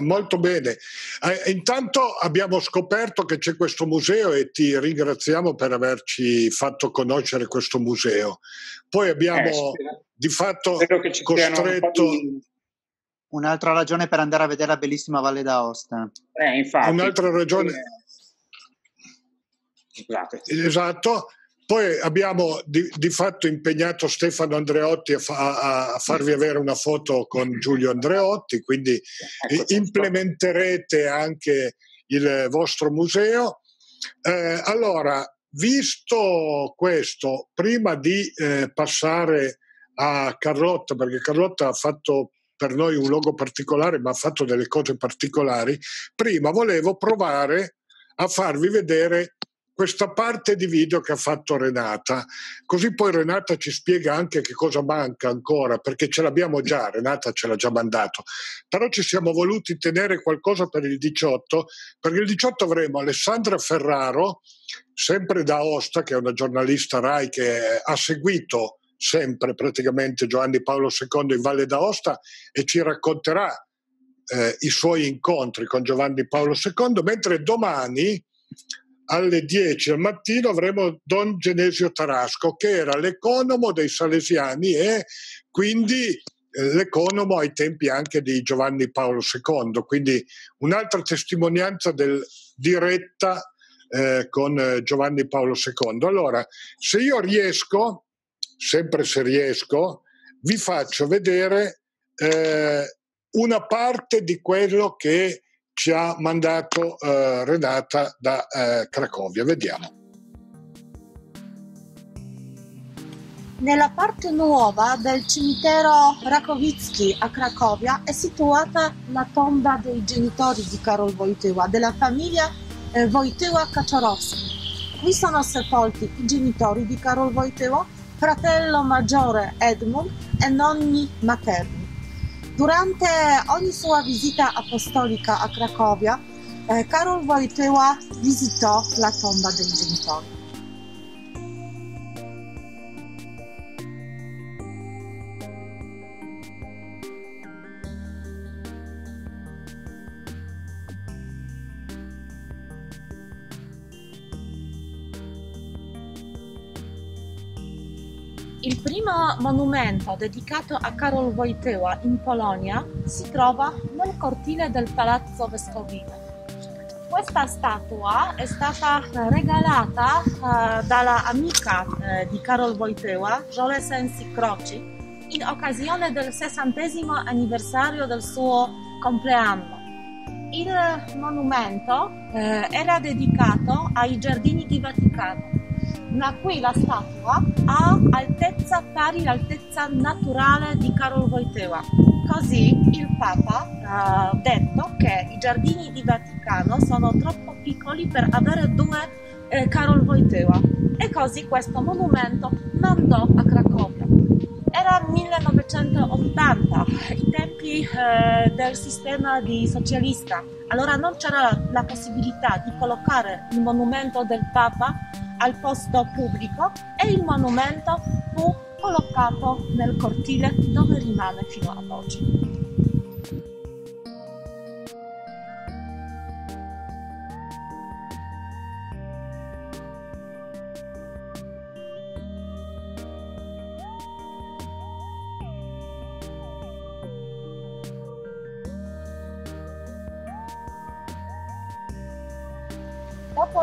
molto bene. Eh, intanto abbiamo scoperto che c'è questo museo e ti ringraziamo per averci fatto conoscere questo museo. Poi abbiamo eh, di fatto costretto... Un Un'altra ragione per andare a vedere la bellissima Valle d'Aosta. Eh, infatti. Un'altra ragione. Scusate. Esatto. Poi abbiamo di, di, fatto impegnato Stefano Andreotti a, fa, a, farvi avere una foto con Giulio Andreotti, quindi ecco, implementerete anche il vostro museo. Eh, allora, visto questo, prima di eh, passare a Carlotta, perché Carlotta ha fatto per noi un logo particolare, ma ha fatto delle cose particolari, prima volevo provare a farvi vedere questa parte di video che ha fatto Renata, così poi Renata ci spiega anche che cosa manca ancora, perché ce l'abbiamo già, Renata ce l'ha già mandato, però ci siamo voluti tenere qualcosa per il 18, perché il 18 avremo Alessandra Ferraro, sempre da Osta, che è una giornalista RAI che ha seguito sempre praticamente Giovanni Paolo II in Valle d'Aosta e ci racconterà eh, i suoi incontri con Giovanni Paolo II, mentre domani alle 10 al mattino avremo Don Genesio Tarasco che era l'economo dei Salesiani e quindi eh, l'economo ai tempi anche di Giovanni Paolo II, quindi un'altra testimonianza del diretta eh, con Giovanni Paolo II. Allora, se io riesco sempre se riesco, vi faccio vedere eh, una parte di quello che ci ha mandato eh, Renata da eh, Cracovia. Vediamo. Nella parte nuova del cimitero Rakowicki a Cracovia è situata la tomba dei genitori di Karol Wojtyła, della famiglia eh, Wojtyła Kaczorowski. Qui sono sepolti i genitori di Karol Wojtyła fratello maggiore Edmund e nonni materni. Durante ogni sua visita apostolica a Cracovia, eh, Karol Wojtyła visitò la tomba dei genitori. Il primo monumento dedicato a Karol Wojtyła in Polonia si trova nel cortile del Palazzo Vescovile. Questa statua è stata regalata uh, dalla amica uh, di Karol Wojtyła, Jole Sensi Croci, in occasione del sessantesimo anniversario del suo compleanno. Il monumento uh, era dedicato ai giardini di Vaticano ma qui la statua ha altezza pari all'altezza naturale di Karol Wojtyła. Così il Papa ha detto che i giardini di Vaticano sono troppo piccoli per avere due eh, Karol Wojtyła e così questo monumento mandò a Cracovia. Era 1980, i tempi eh, del sistema di socialista, allora non c'era la possibilità di collocare il monumento del Papa al posto pubblico e il monumento fu collocato nel cortile dove rimane fino ad oggi.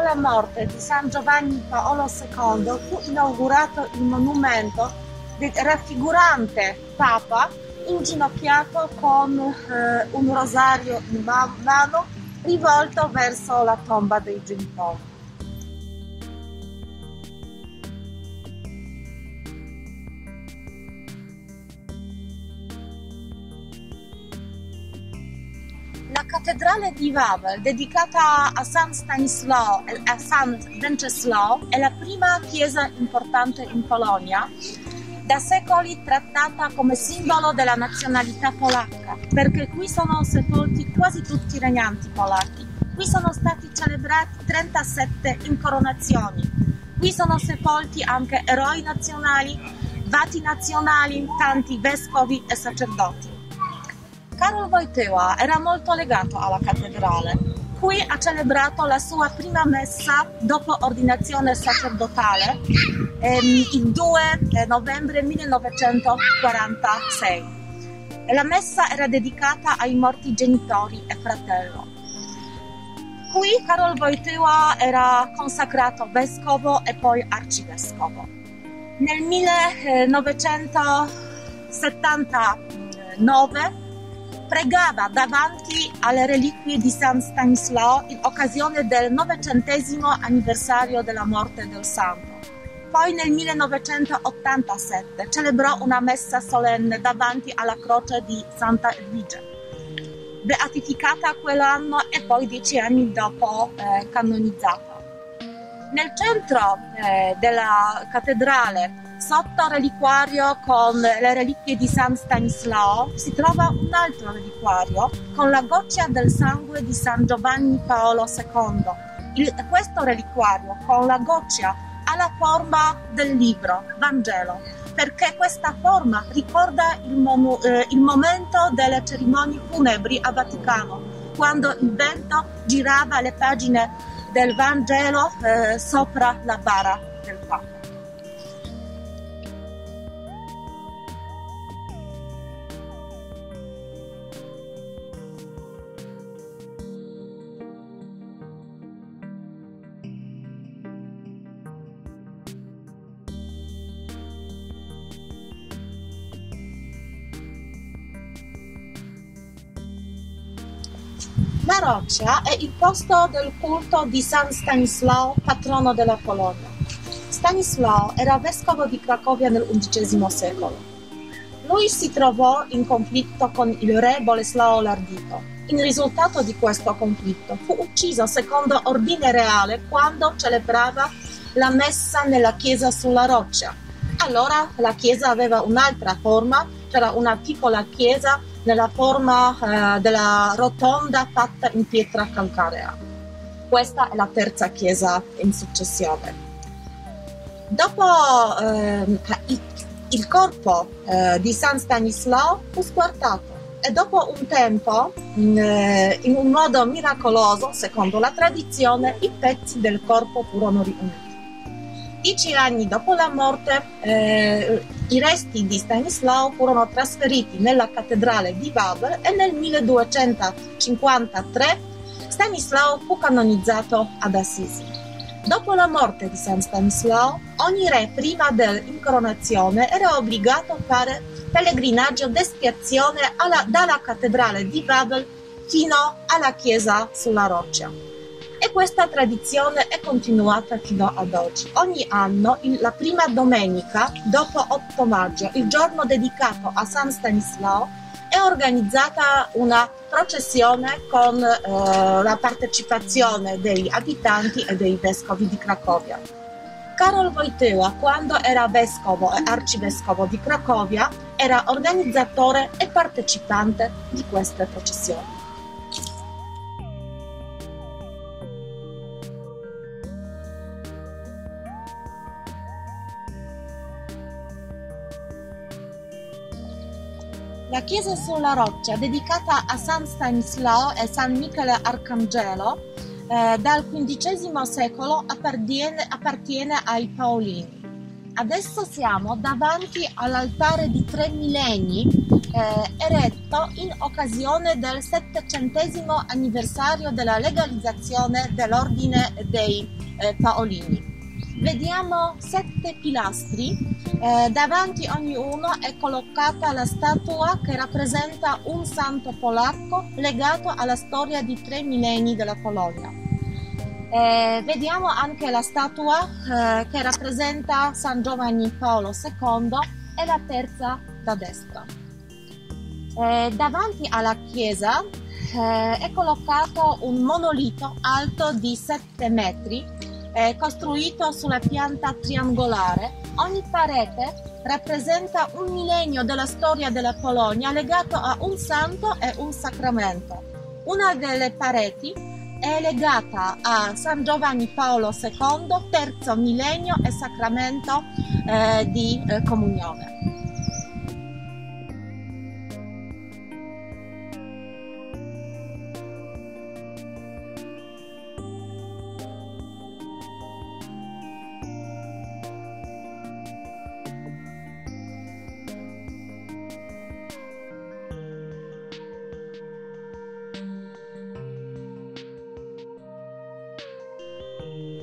Dopo la morte di San Giovanni Paolo II fu inaugurato il monumento del raffigurante Papa inginocchiato con eh, un rosario in mano rivolto verso la tomba dei genitori. Cattedrale di Wawel, dedicata a San Stanislao e a San Wenceslao, è la prima chiesa importante in Polonia, da secoli trattata come simbolo della nazionalità polacca, perché qui sono sepolti quasi tutti i regnanti polacchi. Qui sono stati celebrati 37 incoronazioni. Qui sono sepolti anche eroi nazionali, vati nazionali, tanti vescovi e sacerdoti. Karol Wojtyła era molto legato alla cattedrale. Qui ha celebrato la sua prima messa dopo ordinazione sacerdotale ehm, il 2 eh, novembre 1946. E la messa era dedicata ai morti genitori e fratello. Qui Karol Wojtyła era consacrato vescovo e poi arcivescovo. Nel 1979 pregava davanti alle reliquie di San Stanislao in occasione del novecentesimo anniversario della morte del santo. Poi nel 1987 celebrò una messa solenne davanti alla croce di Santa Edvige, beatificata quell'anno e poi dieci anni dopo eh, canonizzata. Nel centro eh, della cattedrale Sotto reliquario con le reliquie di San Stanislao si trova un altro reliquario con la goccia del sangue di San Giovanni Paolo II. Il, questo reliquario con la goccia ha la forma del libro Vangelo perché questa forma ricorda il, mom- eh, il momento delle cerimonie funebri a Vaticano quando il vento girava le pagine del Vangelo eh, sopra la bara del Papa. La roccia è il posto del culto di San Stanislao, patrono della Polonia. Stanislao era vescovo di Cracovia nel XI secolo. Lui si trovò in conflitto con il re Boleslao l'Ardito. In risultato di questo conflitto fu ucciso secondo ordine reale quando celebrava la messa nella chiesa sulla roccia. Allora la chiesa aveva un'altra forma, c'era una piccola chiesa nella forma eh, della rotonda fatta in pietra calcarea. Questa è la terza chiesa in successione. Dopo eh, il, corpo eh, di San Stanislao fu squartato e dopo un tempo, in, eh, un modo miracoloso, secondo la tradizione, i pezzi del corpo furono riuniti. Dieci anni dopo la morte, eh, i resti di Stanislao furono trasferiti nella cattedrale di Babel e nel 1253 Stanislao fu canonizzato ad Assisi. Dopo la morte di San Stanislao, ogni re prima dell'incoronazione era obbligato a fare pellegrinaggio d'espiazione alla, dalla cattedrale di Babel fino alla chiesa sulla roccia e questa tradizione è continuata fino ad oggi. Ogni anno, la prima domenica dopo 8 maggio, il giorno dedicato a San Stanislao, è organizzata una processione con eh, la partecipazione degli abitanti e dei vescovi di Cracovia. Karol Wojtyła, quando era vescovo e arcivescovo di Cracovia, era organizzatore e partecipante di queste processioni. La chiesa sulla roccia, dedicata a San Stanislao e San Michele Arcangelo, eh, dal XV secolo appartiene, appartiene ai Paolini. Adesso siamo davanti all'altare di tre millenni eh, eretto in occasione del settecentesimo anniversario della legalizzazione dell'ordine dei eh, Paolini. Vediamo sette pilastri eh, davanti a ognuno è collocata la statua che rappresenta un santo polacco legato alla storia di tre millenni della Polonia. Eh, vediamo anche la statua eh, che rappresenta San Giovanni Paolo II e la terza da destra. Eh, davanti alla chiesa eh, è collocato un monolito alto di 7 metri è costruito sulla pianta triangolare. Ogni parete rappresenta un millennio della storia della Polonia legato a un santo e un sacramento. Una delle pareti è legata a San Giovanni Paolo II, terzo millennio e sacramento eh, di eh, comunione.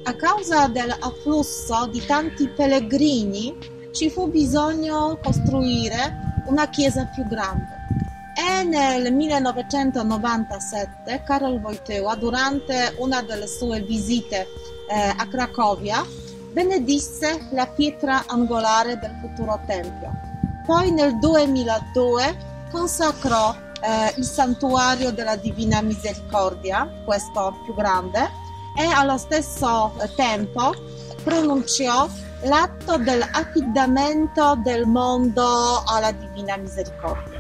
A causa dell'afflusso di tanti pellegrini ci fu bisogno costruire una chiesa più grande. E nel 1997 Karol Wojtyła, durante una delle sue visite eh, a Cracovia, benedisse la pietra angolare del futuro tempio. Poi nel 2002 consacrò eh, il santuario della Divina Misericordia, questo più grande, e allo stesso tempo pronunciò l'atto dell'affidamento del mondo alla Divina Misericordia.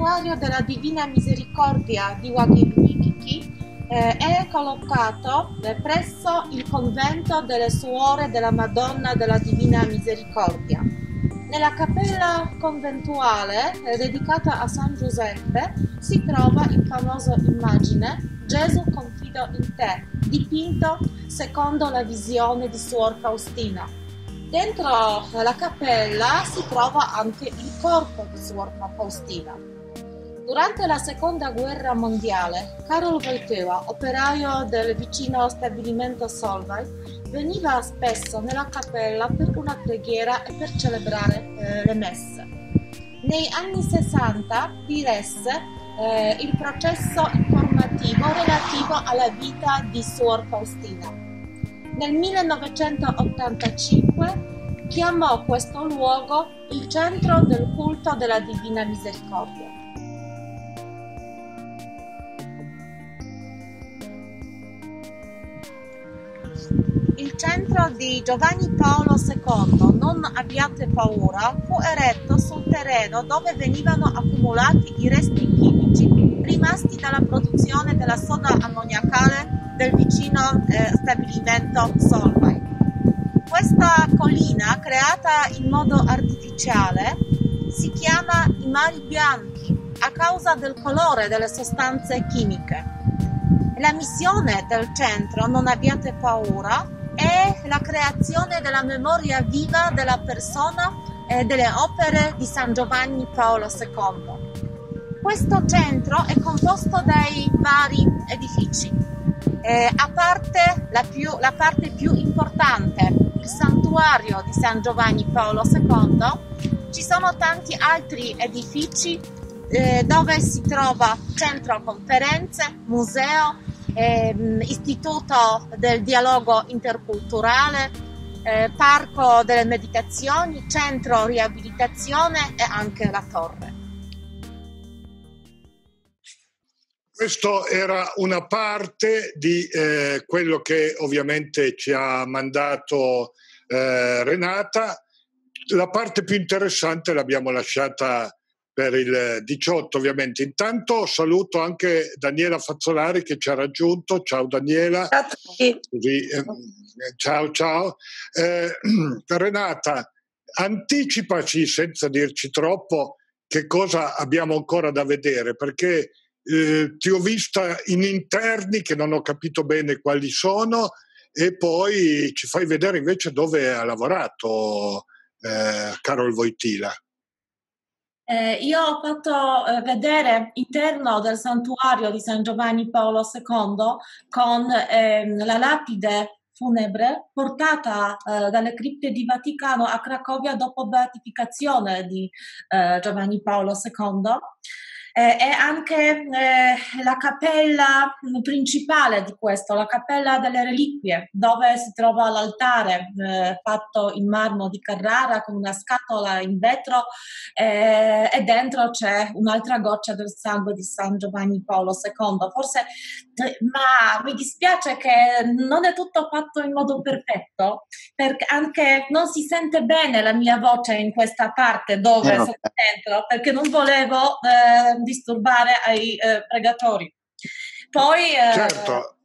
Santuario della Divina Misericordia di Łagiewnicki eh, è collocato eh, presso il convento delle Suore della Madonna della Divina Misericordia. Nella cappella conventuale eh, dedicata a San Giuseppe si trova il famoso immagine Gesù confido in te, dipinto secondo la visione di Suor Faustina. Dentro la cappella si trova anche il corpo di Suor Faustina. Durante la seconda guerra mondiale, Karol Wojtyła, operaio del vicino stabilimento Solvay, veniva spesso nella cappella per una preghiera e per celebrare eh, le messe. Negli anni 60 diresse eh, il processo informativo relativo alla vita di Suor Faustina. Nel 1985 chiamò questo luogo il centro del culto della Divina Misericordia. Centro di Giovanni Paolo II, Non abbiate paura, fu eretto sul terreno dove venivano accumulati i resti chimici rimasti dalla produzione della soda ammoniacale del vicino eh, stabilimento Solvay. Questa collina, creata in modo artificiale, si chiama i mari bianchi a causa del colore delle sostanze chimiche. La missione del centro Non abbiate paura è la creazione della memoria viva della persona e delle opere di San Giovanni Paolo II. Questo centro è composto dai vari edifici, eh, a parte la, più, la parte più importante, il santuario di San Giovanni Paolo II, ci sono tanti altri edifici eh, dove si trova centro conferenze, museo, eh, istituto del dialogo interculturale, eh, parco delle meditazioni, centro riabilitazione e anche la torre. Questo era una parte di eh, quello che ovviamente ci ha mandato eh, Renata. La parte più interessante l'abbiamo lasciata per il 18 ovviamente. Intanto saluto anche Daniela Fazzolari che ci ha raggiunto. Ciao Daniela. Ciao ciao. Eh, [clears throat] Renata, anticipaci senza dirci troppo che cosa abbiamo ancora da vedere perché eh, ti ho vista in interni che non ho capito bene quali sono e poi ci fai vedere invece dove ha lavorato eh, Carol Voitila. Eh, io ho fatto eh, vedere interno del santuario di San Giovanni Paolo II con ehm, la lapide funebre portata eh, dalle cripte di Vaticano a Cracovia dopo beatificazione di eh, Giovanni Paolo II eh, è anche eh, la cappella principale di questo, la cappella delle reliquie, dove si trova l'altare eh, fatto in marmo di Carrara con una scatola in vetro eh, e dentro c'è un'altra goccia del sangue di San Giovanni Paolo II. Forse, eh, ma mi dispiace che non è tutto fatto in modo perfetto, perché anche non si sente bene la mia voce in questa parte dove sono dentro, perché non volevo eh, disturbare ai eh, pregatori. Poi eh, certo.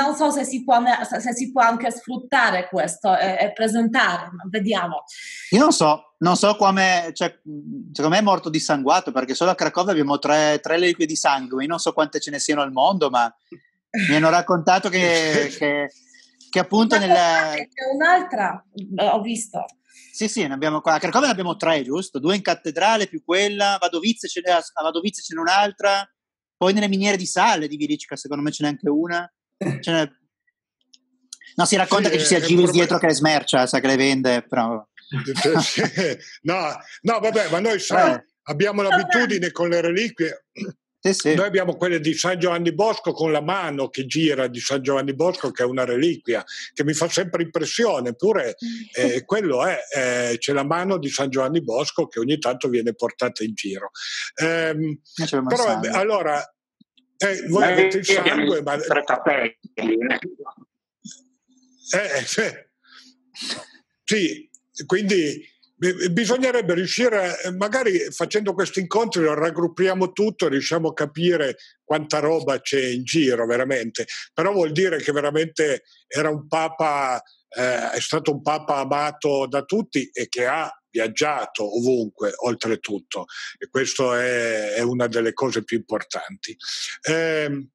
non so se si, può, se si, può, anche sfruttare questo e, e, presentare, vediamo. Io non so, non so come, cioè, secondo me è morto dissanguato perché solo a Cracovia abbiamo tre, tre reliquie di sangue, io non so quante ce ne siano al mondo, ma mi hanno raccontato che, [laughs] che, che appunto nel... Un'altra ho visto. Sì, sì, ne abbiamo qua. A Cracovia ne abbiamo tre, giusto? Due in cattedrale più quella, a Vadovice ce n'è, a Vadovice ce n'è un'altra, poi nelle miniere di sale di Vilicica, secondo me ce n'è anche una. N'è... No, si racconta sì, che ci sia Givis dietro che le smercia, sa che le vende, però... [laughs] no, no, vabbè, ma noi sai, eh. abbiamo l'abitudine con le reliquie sì, sì. Noi abbiamo quelle di San Giovanni Bosco con la mano che gira di San Giovanni Bosco, che è una reliquia, che mi fa sempre impressione, eppure eh, quello è, eh, c'è la mano di San Giovanni Bosco che ogni tanto viene portata in giro. Eh, però allora, eh, voi avete il sangue, ma... Tre capelli. Eh, sì, quindi bisognerebbe riuscire, a, magari facendo questi incontri lo raggruppiamo tutto, riusciamo a capire quanta roba c'è in giro veramente, però vuol dire che veramente era un papa, eh, è stato un papa amato da tutti e che ha viaggiato ovunque, oltretutto, e questa è, è, una delle cose più importanti. Eh,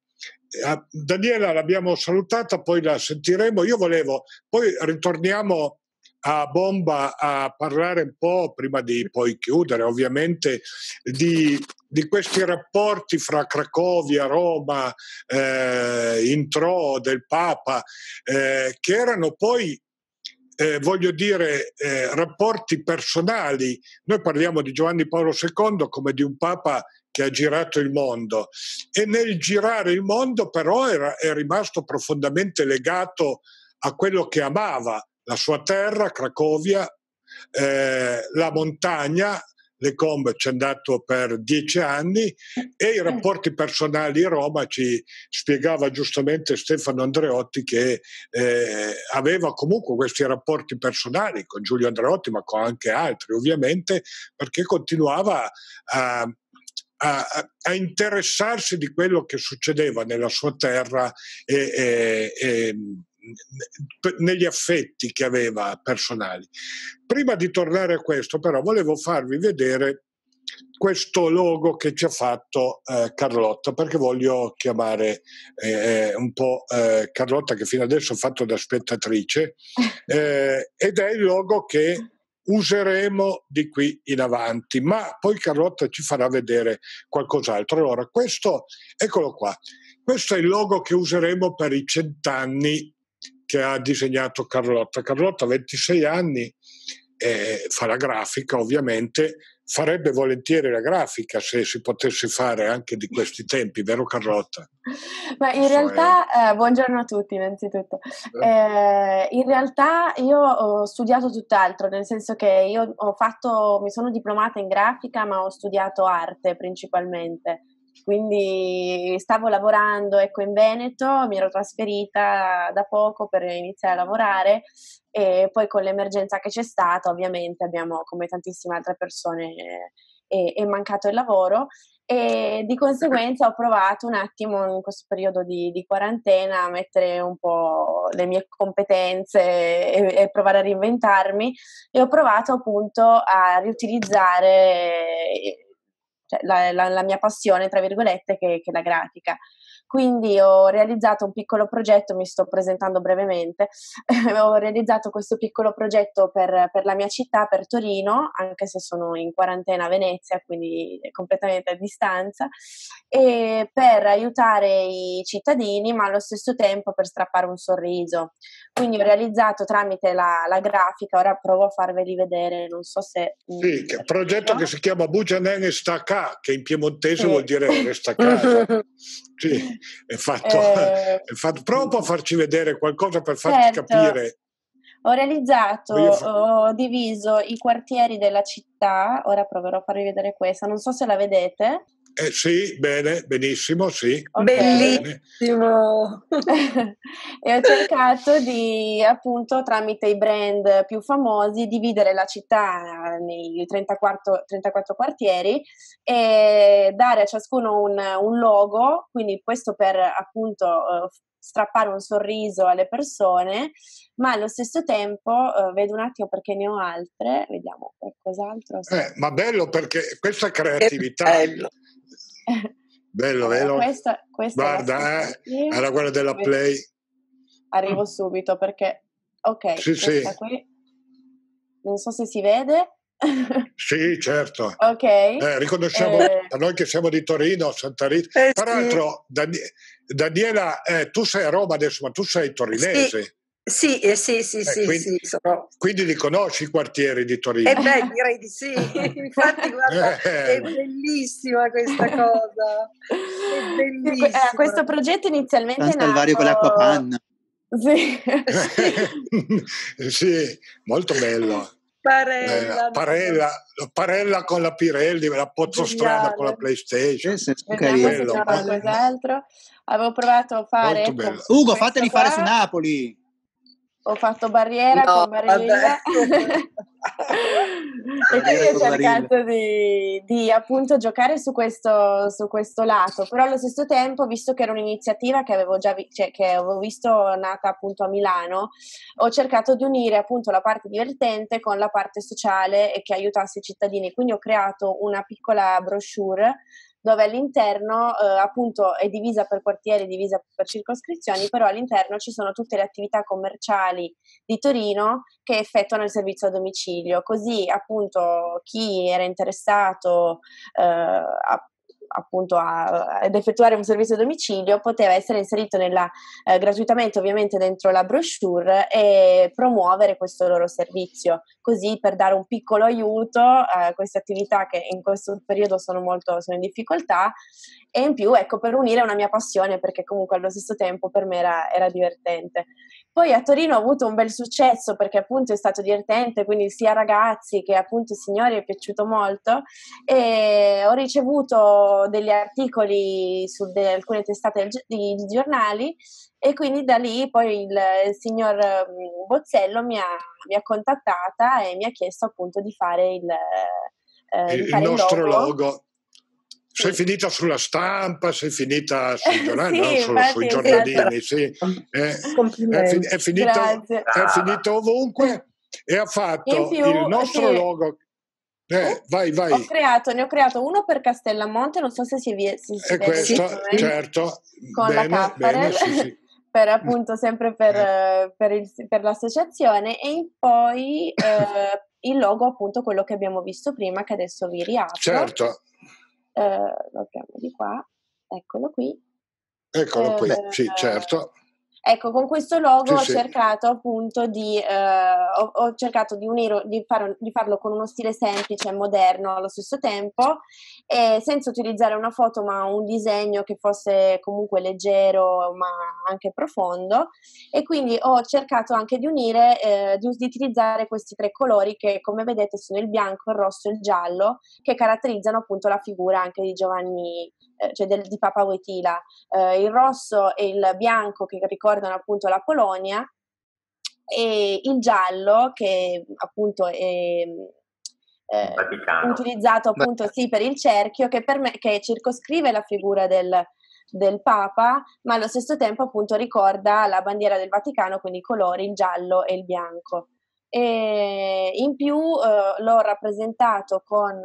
Daniela l'abbiamo salutata, poi la sentiremo. Io volevo, poi ritorniamo a bomba a parlare un po', prima di poi chiudere ovviamente, di, di questi rapporti fra Cracovia, Roma, eh, intro del Papa, eh, che erano poi eh, voglio dire, eh, rapporti personali. Noi parliamo di Giovanni Paolo II come di un Papa che ha girato il mondo e nel girare il mondo però era, è rimasto profondamente legato a quello che amava, la sua terra, Cracovia, eh, la montagna, le Combe ci è andato per dieci anni e i rapporti personali a Roma ci spiegava giustamente Stefano Andreotti che eh, aveva comunque questi rapporti personali con Giulio Andreotti ma con anche altri ovviamente perché continuava a, a, a, interessarsi di quello che succedeva nella sua terra e, e, e negli affetti che aveva personali. Prima di tornare a questo, però, volevo farvi vedere questo logo che ci ha fatto eh, Carlotta, perché voglio chiamare eh, eh un po' eh, Carlotta, che fino adesso ha fatto da spettatrice, [laughs] eh, ed è il logo che useremo di qui in avanti, ma poi Carlotta ci farà vedere qualcos'altro. Allora, questo, eccolo qua, questo è il logo che useremo per i cent'anni che ha disegnato Carlotta. Carlotta ha 26 anni, eh, fa la grafica ovviamente, farebbe volentieri la grafica se si potesse fare anche di questi tempi, vero Carlotta? Ma in realtà, eh, buongiorno a tutti innanzitutto, eh. eh, in realtà io ho studiato tutt'altro, nel senso che io ho fatto, mi sono diplomata in grafica ma ho studiato arte principalmente, quindi stavo lavorando ecco, in Veneto, mi ero trasferita da poco per iniziare a lavorare e poi con l'emergenza che c'è stata ovviamente abbiamo come tantissime altre persone è, è mancato il lavoro e di conseguenza ho provato un attimo in questo periodo di, di quarantena a mettere un po' le mie competenze e, e, provare a reinventarmi e ho provato appunto a riutilizzare cioè la, la, la, mia passione, tra virgolette, che, che è la grafica. Quindi ho realizzato un piccolo progetto, mi sto presentando brevemente, [laughs] ho realizzato questo piccolo progetto per, per, la mia città, per Torino, anche se sono in quarantena a Venezia, quindi completamente a distanza, e per aiutare i cittadini, ma allo stesso tempo per strappare un sorriso. Quindi ho realizzato tramite la, la grafica, ora provo a farveli vedere, non so se... Sì, che progetto che si chiama Bugianen Stacca, che in piemontese sì. vuol dire resta a [laughs] casa. sì, è fatto, eh, è fatto, Prova a farci vedere qualcosa per farci certo. capire. Ho realizzato, ho diviso i quartieri della città, ora proverò a farvi vedere questa, non so se la vedete. Eh, sì, bene, benissimo, sì. Bellissimo! [laughs] e ho cercato di, appunto, tramite i brand più famosi, dividere la città nei 34, 34 quartieri e dare a ciascuno un, un logo, quindi questo per, appunto, uh, strappare un sorriso alle persone, ma allo stesso tempo uh, vedo un attimo perché ne ho altre, vediamo qualcos'altro. Eh, ma bello perché questa creatività... Bello. Bello, allora, vero? Questa, questa Guarda, eh, era quella della Play. Arrivo subito perché, ok, sì, sì. qui, non so se si vede. sì, certo. Ok. Eh, riconosciamo, eh. a noi che siamo di Torino, Santa Rita. Eh, Peraltro, sì. Daniela, eh, tu sei a Roma adesso, ma tu sei torinese. Sì. Sì, eh, sì, sì, eh, sì, quindi, sì sono... quindi li conosci i quartieri di Torino? Eh beh, direi di sì. [laughs] Infatti, [laughs] guarda, è eh. bellissima questa cosa. È bellissima. Eh, questo progetto inizialmente è nato... con l'acqua panna. [laughs] Sì. sì, molto bello. Parella, eh, parella, parella, con la Pirelli, la Pozzostrada con la PlayStation. Sì, sì, bello, bello. Avevo provato a fare. Ecco, Ugo, fateli qua. fare su Napoli ho fatto barriera no, con barilla [laughs] [laughs] e quindi ho cercato di, di, appunto giocare su questo, su questo lato. Però allo stesso tempo visto che era un'iniziativa che avevo già vi- cioè, che avevo visto nata appunto a Milano ho cercato di unire appunto la parte divertente con la parte sociale e che aiutasse i cittadini. Quindi ho creato una piccola brochure dove all'interno eh, appunto è divisa per quartieri, divisa per circoscrizioni, però all'interno ci sono tutte le attività commerciali di Torino che effettuano il servizio a domicilio, così appunto chi era interessato eh, a appunto a, ad effettuare un servizio a domicilio poteva essere inserito nella, eh, gratuitamente ovviamente dentro la brochure e promuovere questo loro servizio. Così per dare un piccolo aiuto a queste attività che in questo periodo sono molto sono in difficoltà e in più ecco per unire una mia passione perché comunque allo stesso tempo per me era, era divertente poi a Torino ho avuto un bel successo perché appunto è stato divertente, quindi sia ragazzi che appunto signori è piaciuto molto e ho ricevuto degli articoli su de- alcune testate di, di giornali e quindi da lì poi il, il signor mm, Bozzello mi ha, mi ha, contattata e mi ha chiesto appunto di fare il, eh, il, il nostro logo. logo sei finita sulla stampa, sei finita sui giornali, sì, no, solo sui giornalini, sì. Eh, è, fin- è, finito, è, finito, ovunque e ha fatto più, il nostro sì. logo. Eh, vai, vai. Ho creato, ne ho creato uno per Castellamonte, non so se si, si è questo, certo. Con bene, la Capparel. Sì, [laughs] per appunto sempre per, eh. per, il, per, l'associazione e poi eh, [laughs] il logo appunto quello che abbiamo visto prima che adesso vi riapro certo eh, lo apriamo di qua, eccolo qui. Eccolo qui, eh, sì, certo. Ecco, con questo logo sì, ho cercato appunto di, eh, ho, ho, cercato di, unire, di, far, di, farlo con uno stile semplice e moderno allo stesso tempo, senza utilizzare una foto ma un disegno che fosse comunque leggero ma anche profondo. E quindi ho cercato anche di unire, eh, di, di utilizzare questi tre colori che come vedete sono il bianco, il rosso e il giallo, che caratterizzano appunto la figura anche di Giovanni eh, cioè del, di Papa Wojtyla, eh, il rosso e il bianco che ricordano appunto la Polonia e il giallo che appunto è eh, utilizzato appunto sì per il cerchio che, per me, che circoscrive la figura del, del Papa, ma allo stesso tempo appunto ricorda la bandiera del Vaticano, quindi i colori, il giallo e il bianco. E in più eh, l'ho rappresentato con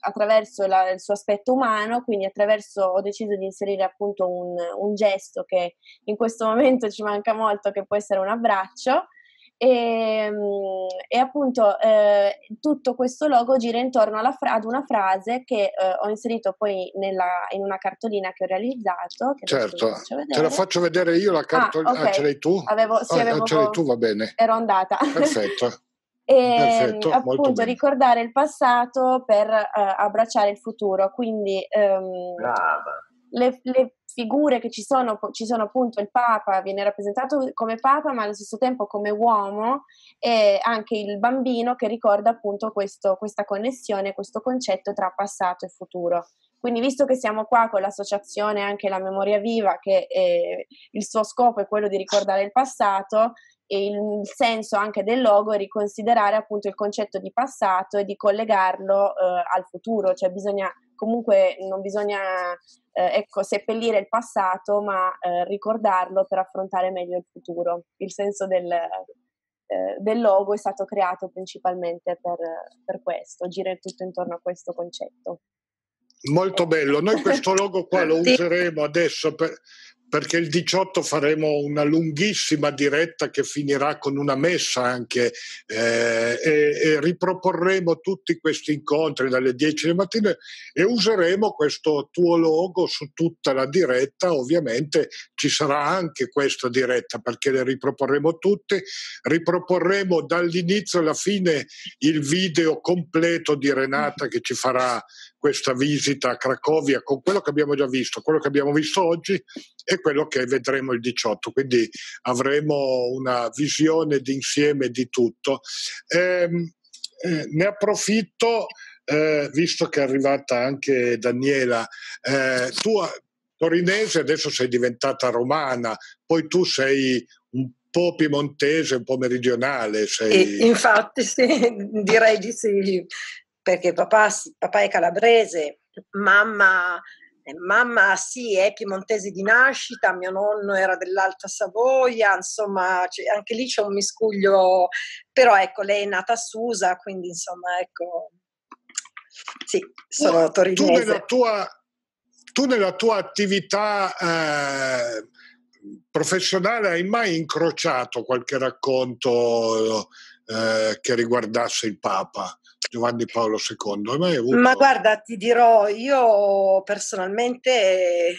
attraverso la, il suo aspetto umano, quindi attraverso ho deciso di inserire appunto un, un gesto che in questo momento ci manca molto, che può essere un abbraccio. E, ehm, e, appunto eh, tutto questo logo gira intorno fra- ad una frase che eh, ho inserito poi nella, in una cartolina che ho realizzato. Che certo, te la faccio vedere io la cartolina. Ah, okay. ah, ce l'hai tu? Avevo, sì, ah, avevo, ce l'hai tu, va bene. Ero andata. Perfetto. E Perfetto, appunto ricordare il passato per uh, abbracciare il futuro. Quindi um, le, le, figure che ci sono, ci sono appunto il Papa, viene rappresentato come Papa ma allo stesso tempo come uomo e anche il bambino che ricorda appunto questo, questa connessione, questo concetto tra passato e futuro. Quindi visto che siamo qua con l'associazione anche la memoria viva, che eh, il suo scopo è quello di ricordare il passato, e il senso anche del logo è riconsiderare appunto il concetto di passato e di collegarlo eh, al futuro, cioè bisogna comunque non bisogna eh, ecco, seppellire il passato, ma eh, ricordarlo per affrontare meglio il futuro. Il senso del, eh, del logo è stato creato principalmente per, per questo, gira tutto intorno a questo concetto. Molto bello, noi questo logo qua lo [laughs] useremo adesso per, perché il 18 faremo una lunghissima diretta che finirà con una messa anche eh, e, e, riproporremo tutti questi incontri dalle 10 di mattina e useremo questo tuo logo su tutta la diretta, ovviamente ci sarà anche questa diretta perché le riproporremo tutti, riproporremo dall'inizio alla fine il video completo di Renata che ci farà questa visita a Cracovia con quello che abbiamo già visto, quello che abbiamo visto oggi e quello che vedremo il 18, quindi avremo una visione d'insieme di tutto. Eh, eh, ne approfitto, eh, visto che è arrivata anche Daniela, eh, tu torinese adesso sei diventata romana, poi tu sei un po' piemontese, un po' meridionale. Sei... infatti sì, [laughs] direi di sì perché papà, papà è calabrese, mamma, eh, mamma sì è piemontese di nascita, mio nonno era dell'Alta Savoia, insomma anche lì c'è un miscuglio, però ecco lei è nata a Susa, quindi insomma ecco, sì, sono torinese. Tu nella tua, tu nella tua attività... Eh, professionale hai mai incrociato qualche racconto eh, che riguardasse il Papa? Giovanni Paolo II. Avuto... Ma guarda, ti dirò, io personalmente, eh,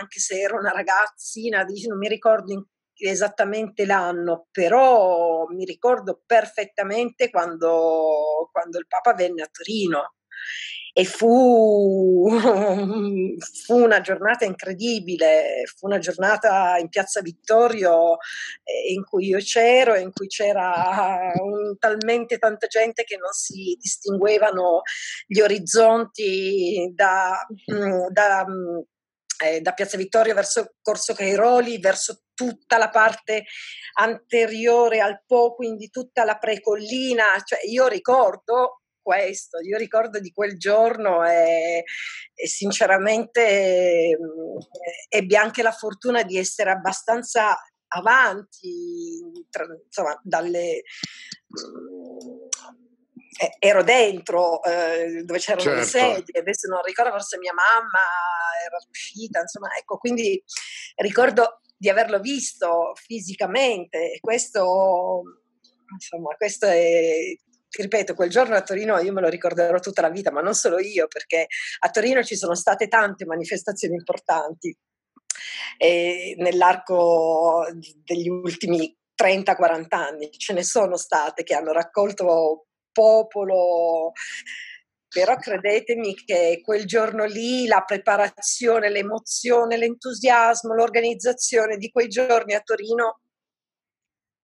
anche se ero una ragazzina, non mi ricordo esattamente l'anno, però mi ricordo perfettamente quando, quando il Papa venne a Torino e fu, [laughs] fu, una giornata incredibile, fu una giornata in Piazza Vittorio eh, in cui io c'ero, in cui c'era un, talmente tanta gente che non si distinguevano gli orizzonti da, mm, da mm, eh, da Piazza Vittorio verso Corso Cairoli, verso tutta la parte anteriore al Po, quindi tutta la precollina. Cioè, io ricordo questo. Io ricordo di quel giorno e, e sinceramente mm, ebbi anche la fortuna di essere abbastanza avanti, tra, insomma, dalle... Mm, ero dentro eh, dove c'erano certo. le sedie, adesso non ricordo, forse mia mamma era uscita, insomma, ecco, quindi ricordo di averlo visto fisicamente e questo, insomma, questo è ti ripeto, quel giorno a Torino io me lo ricorderò tutta la vita, ma non solo io, perché a Torino ci sono state tante manifestazioni importanti e nell'arco degli ultimi 30-40 anni. Ce ne sono state che hanno raccolto popolo, però credetemi che quel giorno lì la preparazione, l'emozione, l'entusiasmo, l'organizzazione di quei giorni a Torino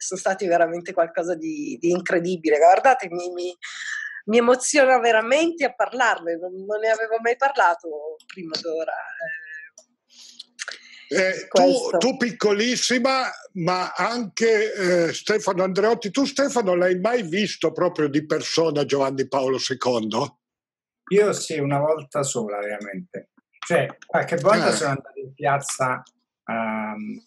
sono stati veramente qualcosa di, di incredibile. Guardate, mi, mi, mi, emoziona veramente a parlarne, non, non, ne avevo mai parlato prima d'ora. Eh, eh tu, tu, piccolissima, ma anche eh, Stefano Andreotti. Tu Stefano l'hai mai visto proprio di persona Giovanni Paolo II? Io sì, una volta sola veramente. Cioè, qualche volta eh. sono andato in piazza um,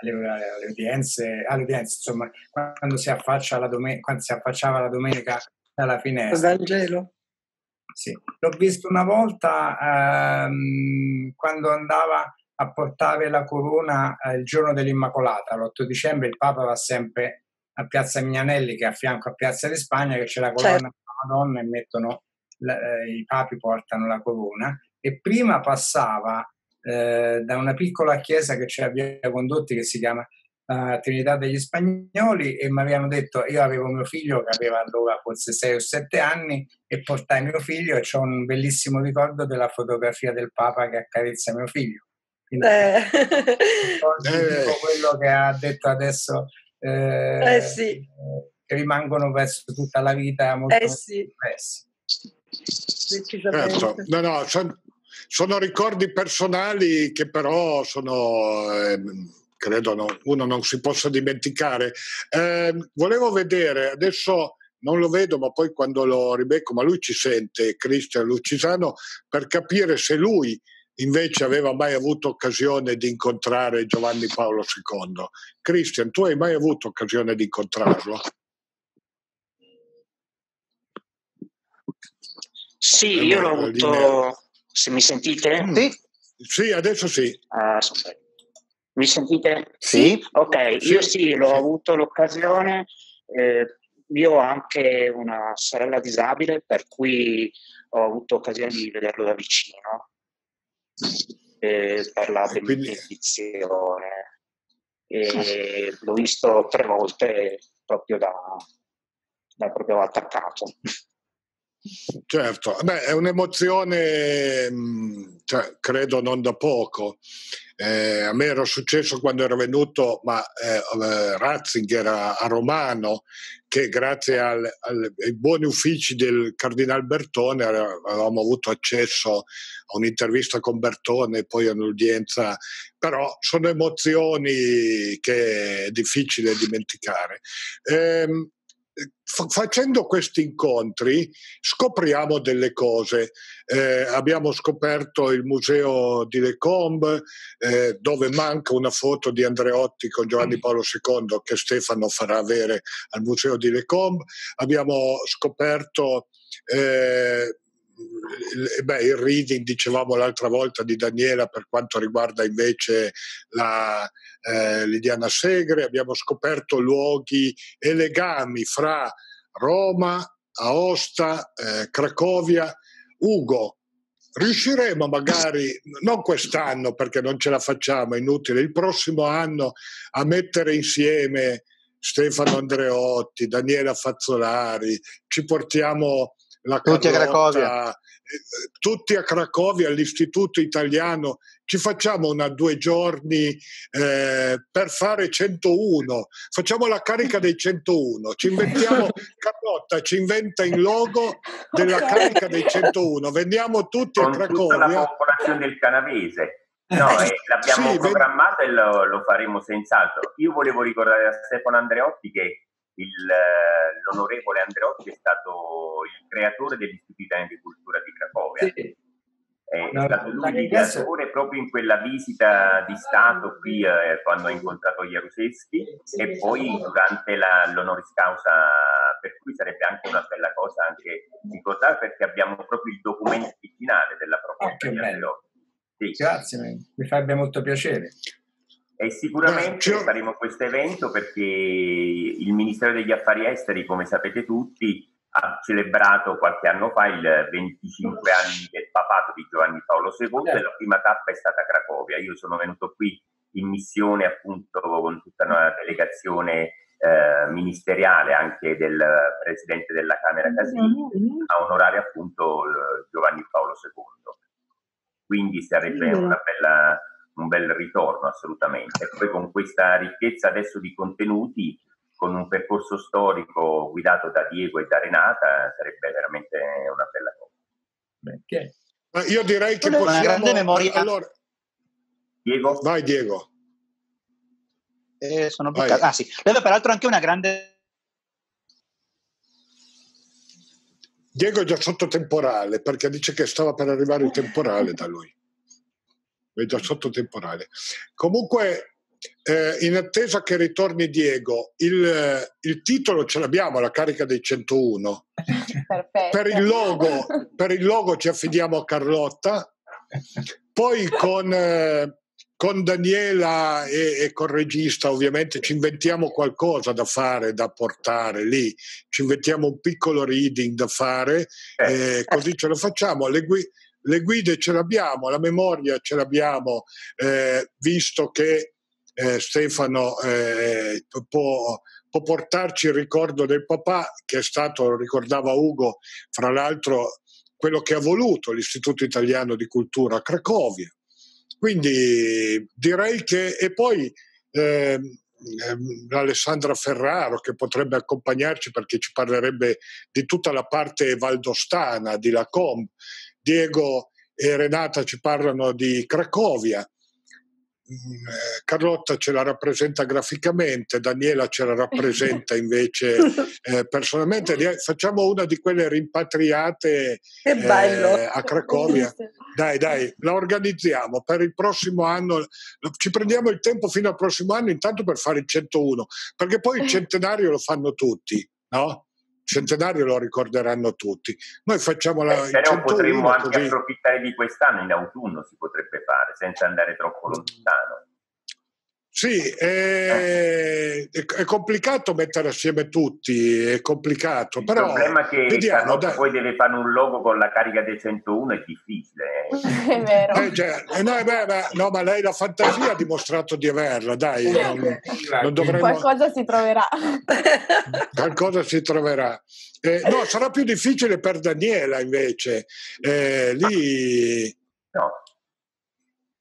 alle, alle, udienze, alle udienze, insomma, quando si, affaccia la domen- quando si affacciava la domenica dalla finestra. Vangelo. Sì, l'ho visto una volta ehm, quando andava a portare la corona eh, il giorno dell'Immacolata, l'8 dicembre il Papa va sempre a Piazza Mignanelli che è a fianco a Piazza di Spagna che c'è la colonna certo. della Madonna e mettono eh, i papi portano la corona e prima passava eh, da una piccola chiesa che c'è a Via Condotti che si chiama uh, Trinità degli Spagnoli e mi avevano detto, io avevo mio figlio che aveva allora forse 6 o 7 anni e portai mio figlio e ho un bellissimo ricordo della fotografia del Papa che accarezza mio figlio. Quindi, eh. [laughs] eh. quello che ha detto adesso eh, eh sì. che rimangono verso tutta la vita molto eh sì. Certo. No, no, sono ricordi personali che però sono, eh, credo, no, uno non si possa dimenticare. Eh, volevo vedere, adesso non lo vedo, ma poi quando lo ribecco, ma lui ci sente, Cristian Lucisano, per capire se lui invece aveva mai avuto occasione di incontrare Giovanni Paolo II. Cristian, tu hai mai avuto occasione di incontrarlo? Sì, io l'ho avuto. Se mi sentite? Sì, sì adesso sì. Ah, mi sentite? Sì. Ok, sì. io sì, l'ho sì. avuto l'occasione. Eh, io ho anche una sorella disabile, per cui ho avuto occasione di vederlo da vicino eh, per la benedizione. E l'ho visto tre volte proprio da, da proprio attaccato. Certo, Beh, è un'emozione, cioè, credo non da poco. Eh, a me era successo quando ero venuto, ma eh, Ratzinger a, a, Romano, che grazie al, al, ai buoni uffici del Cardinal Bertone avevamo avuto accesso a un'intervista con Bertone e poi un'udienza, però sono emozioni che è difficile dimenticare. Eh, facendo questi incontri scopriamo delle cose. Eh, abbiamo scoperto il museo di Lecombe eh, dove manca una foto di Andreotti con Giovanni mm. Paolo II che Stefano farà avere al museo di Lecombe. Abbiamo scoperto eh, beh, il reading, dicevamo l'altra volta, di Daniela per quanto riguarda invece la, eh, Lidiana Segre, abbiamo scoperto luoghi e legami fra Roma, Aosta, eh, Cracovia. Ugo, riusciremo magari, non quest'anno perché non ce la facciamo, è inutile, il prossimo anno a mettere insieme Stefano Andreotti, Daniela Fazzolari, ci portiamo la tutti Carlotta, a Cracovia. Eh, tutti a Cracovia, all'Istituto Italiano, ci facciamo una due giorni eh, per fare 101, facciamo la carica dei 101, ci inventiamo, [laughs] Carlotta ci inventa il logo della carica dei 101, vendiamo tutti Con a Cracovia. Tutta la popolazione del canavese. No, eh, l'abbiamo sì, programmato e lo, lo faremo senz'altro. Io volevo ricordare a Stefano Andreotti che il, eh, l'onorevole Andreotti è stato il creatore dell'Istituto di Cultura di Cracovia. Sì. È no, stato lui l'ideatore proprio in quella visita di Stato qui eh, quando ha incontrato Jaruzelski e poi durante la, l'onoris causa, per cui sarebbe anche una bella cosa anche ricordare perché abbiamo proprio il documento originale della proposta oh, di Andreotti. Sì. Grazie, mi farebbe molto piacere. E sicuramente Beh, faremo questo evento perché il Ministero degli Affari Esteri, come sapete tutti, ha celebrato qualche anno fa il 25 anni del papato di Giovanni Paolo II e certo. la prima tappa è stata Cracovia. Io sono venuto qui in missione appunto con tutta una delegazione eh, ministeriale anche del Presidente della Camera Casini a onorare appunto Giovanni Paolo II. Quindi sarebbe una bella un bel ritorno assolutamente. E poi con questa ricchezza adesso di contenuti, con un percorso storico guidato da Diego e da Renata, sarebbe veramente una bella cosa. Ma io direi che possiamo... Una grande memoria. Allora... Diego? Vai Diego. Eh, sono bloccato. Ah sì, aveva peraltro anche una grande Diego è già sotto temporale perché dice che stava per arrivare il temporale da lui è già sotto temporale. Comunque eh, in attesa che ritorni Diego, il, il, titolo ce l'abbiamo, la carica dei 101. [laughs] Per il, logo, per il logo ci affidiamo a Carlotta, poi con, eh, con Daniela e, e, col regista ovviamente ci inventiamo qualcosa da fare, da portare lì, ci inventiamo un piccolo reading da fare, eh, eh così ce lo facciamo. Le, gui- le, guide ce l'abbiamo, la memoria ce l'abbiamo, eh, visto che eh, Stefano eh, può, può, portarci il ricordo del papà, che è stato, lo ricordava Ugo, fra l'altro quello che ha voluto l'Istituto Italiano di Cultura a Cracovia. Quindi direi che... E poi eh, Alessandra Ferraro che potrebbe accompagnarci perché ci parlerebbe di tutta la parte valdostana di Lacombe. Diego e Renata ci parlano di Cracovia. Mm, eh, Carlotta ce la rappresenta graficamente, Daniela ce la rappresenta [laughs] invece eh, personalmente. Facciamo una di quelle rimpatriate eh, a Cracovia. Dai, dai, la organizziamo per il prossimo anno. Ci prendiamo il tempo fino al prossimo anno intanto per fare il 101, perché poi il [laughs] centenario lo fanno tutti, no? Centenario lo ricorderanno tutti. Noi facciamo la... Eh, però potremmo anche così... approfittare di quest'anno, in autunno si potrebbe fare, senza andare troppo lontano. Sì, è, è, complicato mettere assieme tutti, è complicato. Il però problema è che vediamo, poi deve fare un logo con la carica dei 101 è difficile. Eh. [laughs] È vero. Eh, cioè, eh, no, beh, beh, no, ma lei la fantasia ha dimostrato di averla, dai. Non, non dovremmo... Qualcosa si troverà. [laughs] Qualcosa si troverà. Eh, no, sarà più difficile per Daniela invece. Eh, lì... No,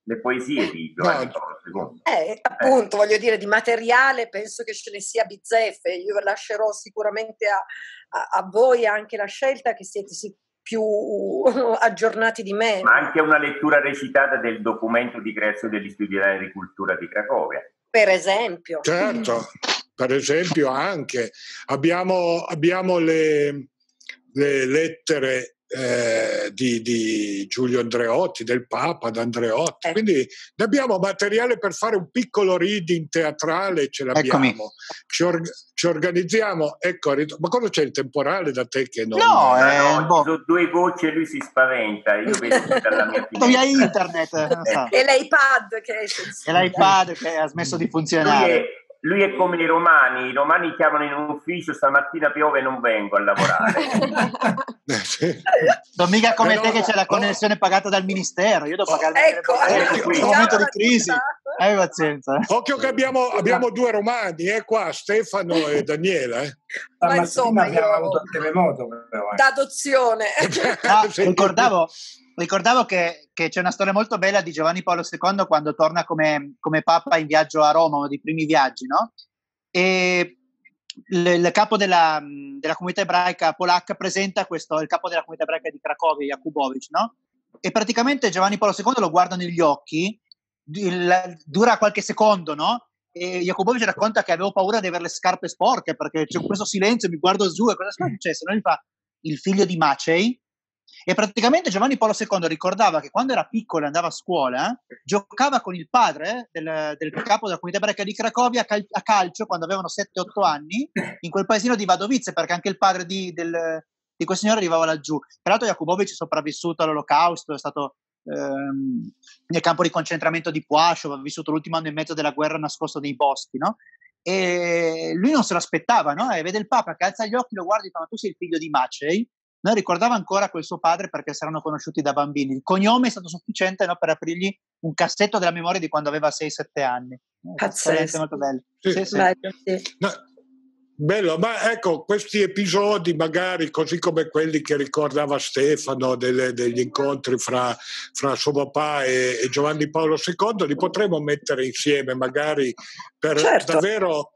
le poesie di Giovanni Paolo II. Eh, appunto, eh. voglio dire, di materiale penso che ce ne sia bizzeffe. Io lascerò sicuramente a, a, a voi anche la scelta che siete più [laughs] aggiornati di me. Ma anche una lettura recitata del documento di creazione degli studi di agricoltura di Cracovia. Per esempio. Certo, per esempio anche. Abbiamo, abbiamo le, le lettere eh, di, di, Giulio Andreotti, del Papa d'Andreotti. Eh. Quindi abbiamo materiale per fare un piccolo reading teatrale, ce l'abbiamo. Ci, or- ci, organizziamo. Ecco, ma cosa c'è il temporale da te che non... No, eh, no boh. sono due voci e lui si spaventa. Io vedo dalla mia [laughs] via internet. e l'iPad che... E l'iPad che ha smesso di funzionare lui è come i romani, i romani chiamano in un ufficio stamattina piove e non vengo a lavorare. [laughs] non mica come Però, te che c'è la connessione pagata dal ministero, io devo pagare ecco, ecco, un momento di crisi. Hai pazienza. Occhio che abbiamo, abbiamo due romani, eh, qua, Stefano e Daniela. Eh. Ma insomma, abbiamo avuto il terremoto. Però, eh. D'adozione. [laughs] Ah, ricordavo, ricordavo che, che, c'è una storia molto bella di Giovanni Paolo II quando torna come, come Papa in viaggio a Roma, uno dei primi viaggi, no? E il, capo della, della, comunità ebraica polacca presenta questo, il capo della comunità ebraica di Cracovia, Jakubovic, no? E praticamente Giovanni Paolo II lo guarda negli occhi, il, dura qualche secondo, no? E Jakubovic racconta che avevo paura di avere le scarpe sporche perché c'è questo silenzio, mi guardo giù e cosa è successo? Non gli fa il figlio di Macei, e praticamente Giovanni Paolo II ricordava che quando era piccolo e andava a scuola, giocava con il padre del, del capo della comunità ebraica di Cracovia a calcio quando avevano 7-8 anni in quel paesino di Vadovice, perché anche il padre di, del, di quel signore arrivava laggiù. Tra l'altro Jakubovic è sopravvissuto all'olocausto, è stato ehm, nel campo di concentramento di Puascio, ha vissuto l'ultimo anno e mezzo della guerra nascosto nei boschi, no? E lui non se l'aspettava, no? E vede il Papa che alza gli occhi, lo guarda e dice: Ma tu sei il figlio di Macei? Noi ricordava ancora quel suo padre perché si erano conosciuti da bambini. Il cognome è stato sufficiente no, per aprirgli un cassetto della memoria di quando aveva 6-7 anni. Pazzesco. molto bello. Sì, sì, sì. No, bello, ma ecco, questi episodi magari così come quelli che ricordava Stefano delle, degli incontri fra, fra, suo papà e, e, Giovanni Paolo II, li potremmo mettere insieme magari per certo. davvero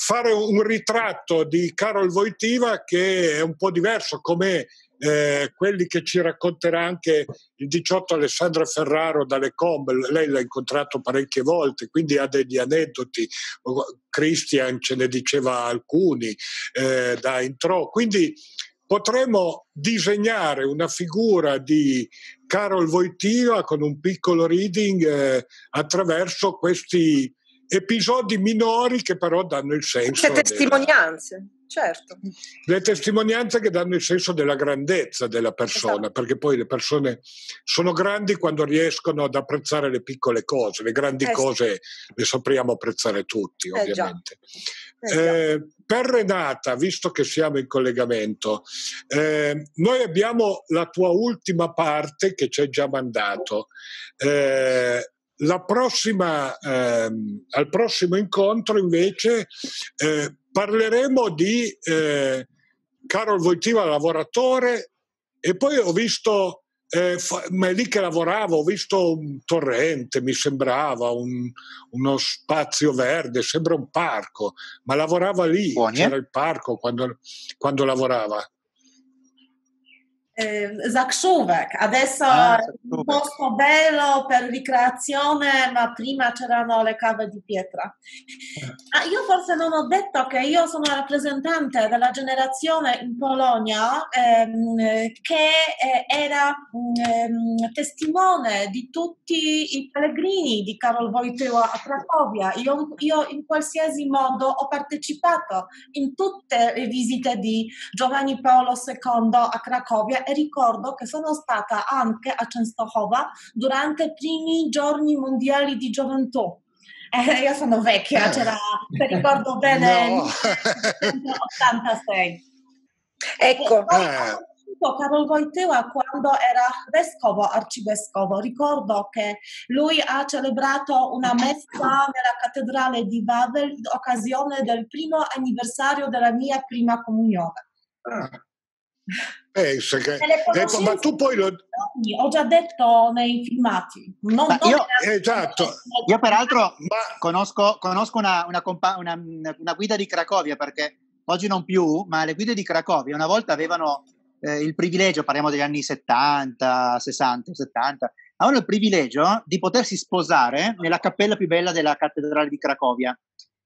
fare un ritratto di Carol Voitiva che è un po' diverso come eh, quelli che ci racconterà anche il 18 Alessandra Ferraro dalle Com, lei l'ha incontrato parecchie volte, quindi ha degli aneddoti, Christian ce ne diceva alcuni eh, da intro, quindi potremmo disegnare una figura di Carol Voitiva con un piccolo reading eh, attraverso questi episodi minori che però danno il senso. C'è testimonianze. Della certo. Le testimonianze che danno il senso della grandezza della persona, esatto. perché poi le persone sono grandi quando riescono ad apprezzare le piccole cose, le grandi eh, cose sì. le sapriamo apprezzare tutti, eh, ovviamente. Eh, eh, per Renata, visto che siamo in collegamento, eh, noi abbiamo la tua ultima parte che ci hai già mandato. Eh, prossima, ehm, al prossimo incontro invece eh, parleremo di eh, Carol Voitiva, lavoratore, e poi ho visto, eh, fa, ma è lì che lavoravo, ho visto un torrente, mi sembrava un, uno spazio verde, sembra un parco, ma lavorava lì, Buoni, c'era il parco quando, quando lavorava Zakrzówek. Adesso ah, è un posto bello per ricreazione, ma prima c'erano le cave di pietra. Ah, io forse non ho detto che io sono rappresentante della generazione in Polonia ehm, che eh, era ehm, testimone di tutti i pellegrini di Karol Wojtyła a Cracovia. Io, io in qualsiasi modo ho partecipato in tutte le visite di Giovanni Paolo II a Cracovia e ricordo che sono stata anche a Częstochowa durante i primi giorni mondiali di gioventù. Eh, io sono vecchia, c'era, se ricordo bene, no. 86. Ecco. Eh. Karol Wojtyła quando era vescovo, arcivescovo. Ricordo che lui ha celebrato una messa nella cattedrale di Babel in occasione del primo anniversario della mia prima comunione. Ah. Pensa che, ecco, ma tu poi lo... Ho già detto nei filmati. Non, non io, esatto. io peraltro ma... conosco, conosco una, una, una, una, guida di Cracovia perché oggi non più, ma le guide di Cracovia una volta avevano eh, il privilegio, parliamo degli anni 70, 60, 70, avevano il privilegio di potersi sposare nella cappella più bella della cattedrale di Cracovia,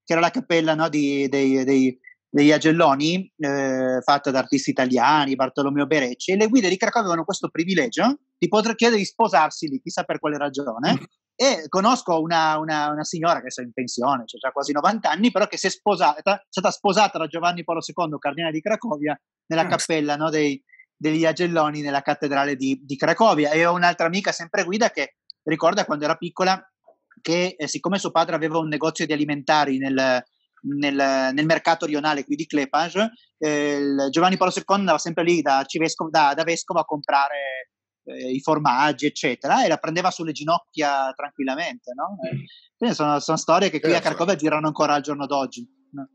che era la cappella no, di, dei, dei degli Agelloni, eh, fatta da artisti italiani, Bartolomeo Berecci, e le guide di Cracovia avevano questo privilegio di poter chiedere di sposarsi lì, chissà per quale ragione. E conosco una, una, una signora che è in pensione, cioè già quasi 90 anni, però che si è sposata, è stata sposata da Giovanni Paolo II, cardinale di Cracovia, nella cappella no, dei, degli Agelloni nella cattedrale di, di, Cracovia. E ho un'altra amica sempre guida che ricorda quando era piccola che eh, siccome suo padre aveva un negozio di alimentari nel, nel, nel, mercato rionale qui di Clepage, eh, Giovanni Paolo II andava sempre lì da, civescovo, da, da vescovo a comprare eh, i formaggi, eccetera, e la prendeva sulle ginocchia tranquillamente. No? Eh, sono, sono, storie che qui certo. a Cracovia girano ancora al giorno d'oggi. No?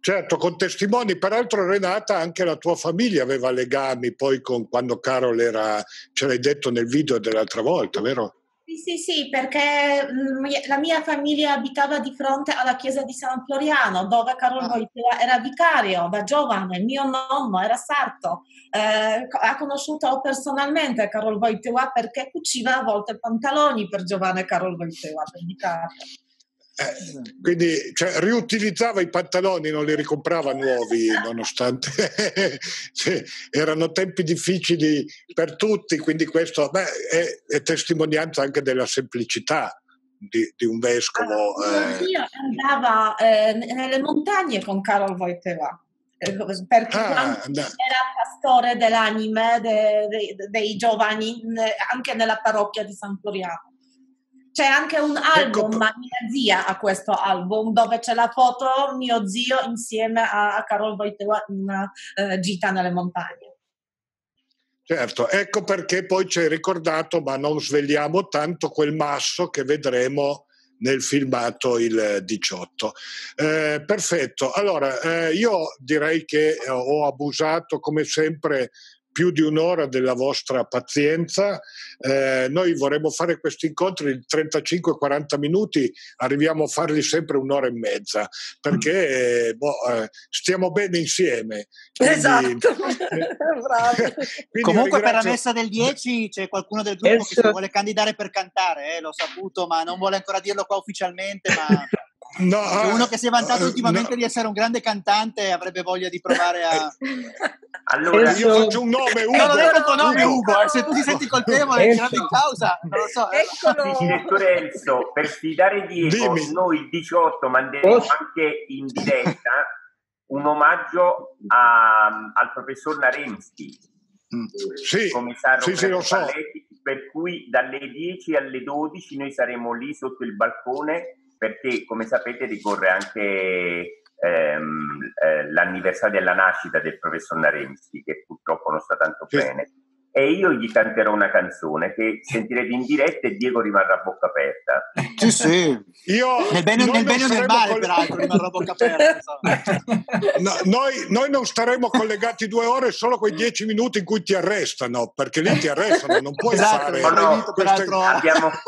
Certo, con testimoni. Peraltro, Renata, anche la tua famiglia aveva legami poi con quando Carol era, ce l'hai detto nel video dell'altra volta, vero? Sì, sì, sì, perché mm, la mia famiglia abitava di fronte alla chiesa di San Floriano, dove Carlo Wojtyła era vicario da giovane, mio nonno era sarto, eh, ha conosciuto personalmente Carol Wojtyła perché cuciva a volte pantaloni per giovane Carol Wojtyła, per vicario. Eh, quindi cioè, riutilizzava i pantaloni, non li ricomprava nuovi, nonostante [laughs] cioè, erano tempi difficili per tutti, quindi questo beh, è, è, testimonianza anche della semplicità di, di un vescovo. Ah, eh. Io andava eh, nelle montagne con Karol Wojtyła eh, perché ah, era pastore dell'anime de, de, dei giovani anche nella parrocchia di San Floriano. C'è anche un ecco album, ecco. mia zia ha questo album dove c'è la foto mio zio insieme a, a Carol Wojtyła in una uh, gita nelle montagne. Certo, ecco perché poi ci hai ricordato, ma non svegliamo tanto, quel masso che vedremo nel filmato il 18. Eh, perfetto, allora eh, io direi che ho abusato come sempre più di un'ora della vostra pazienza. Eh, noi vorremmo fare questi incontri di 35-40 minuti, arriviamo a farli sempre un'ora e mezza, perché eh, boh, eh, stiamo bene insieme. Quindi, esatto, [laughs] Comunque ringrazio... per la messa del 10 c'è qualcuno del gruppo che si vuole candidare per cantare, eh, l'ho saputo, ma non vuole ancora dirlo qua ufficialmente, ma [laughs] No, cioè uno che si è vantato uh, ultimamente no. di essere un grande cantante avrebbe voglia di provare a... Allora, io faccio un nome, Ugo. No, non è il tuo nome, Ugo. Eh. Se tu ti senti colpevole, tirato in causa, non lo so. Eccolo. Direttore Elso, per sfidare Diego, Dimmi. noi il 18 manderemo Posso? anche in diretta un omaggio a, al professor Naremski, mm. sì, commissario sì, sì, lo so. Palletti, per cui dalle 10 alle 12 noi saremo lì sotto il balcone perché come sapete ricorre anche ehm, eh, l'anniversario della nascita del professor Naremski che purtroppo non sta tanto sì. bene e io gli canterò una canzone che sentirete in diretta e Diego rimarrà a bocca aperta. Sì, sì. Io nel bene, nel bene o nel male, coll- peraltro, rimarrà a bocca aperta. no, noi, noi, non staremo collegati due ore solo quei dieci minuti in cui ti arrestano, perché lì ti arrestano, non puoi esatto, fare... No, queste... abbiamo... [laughs]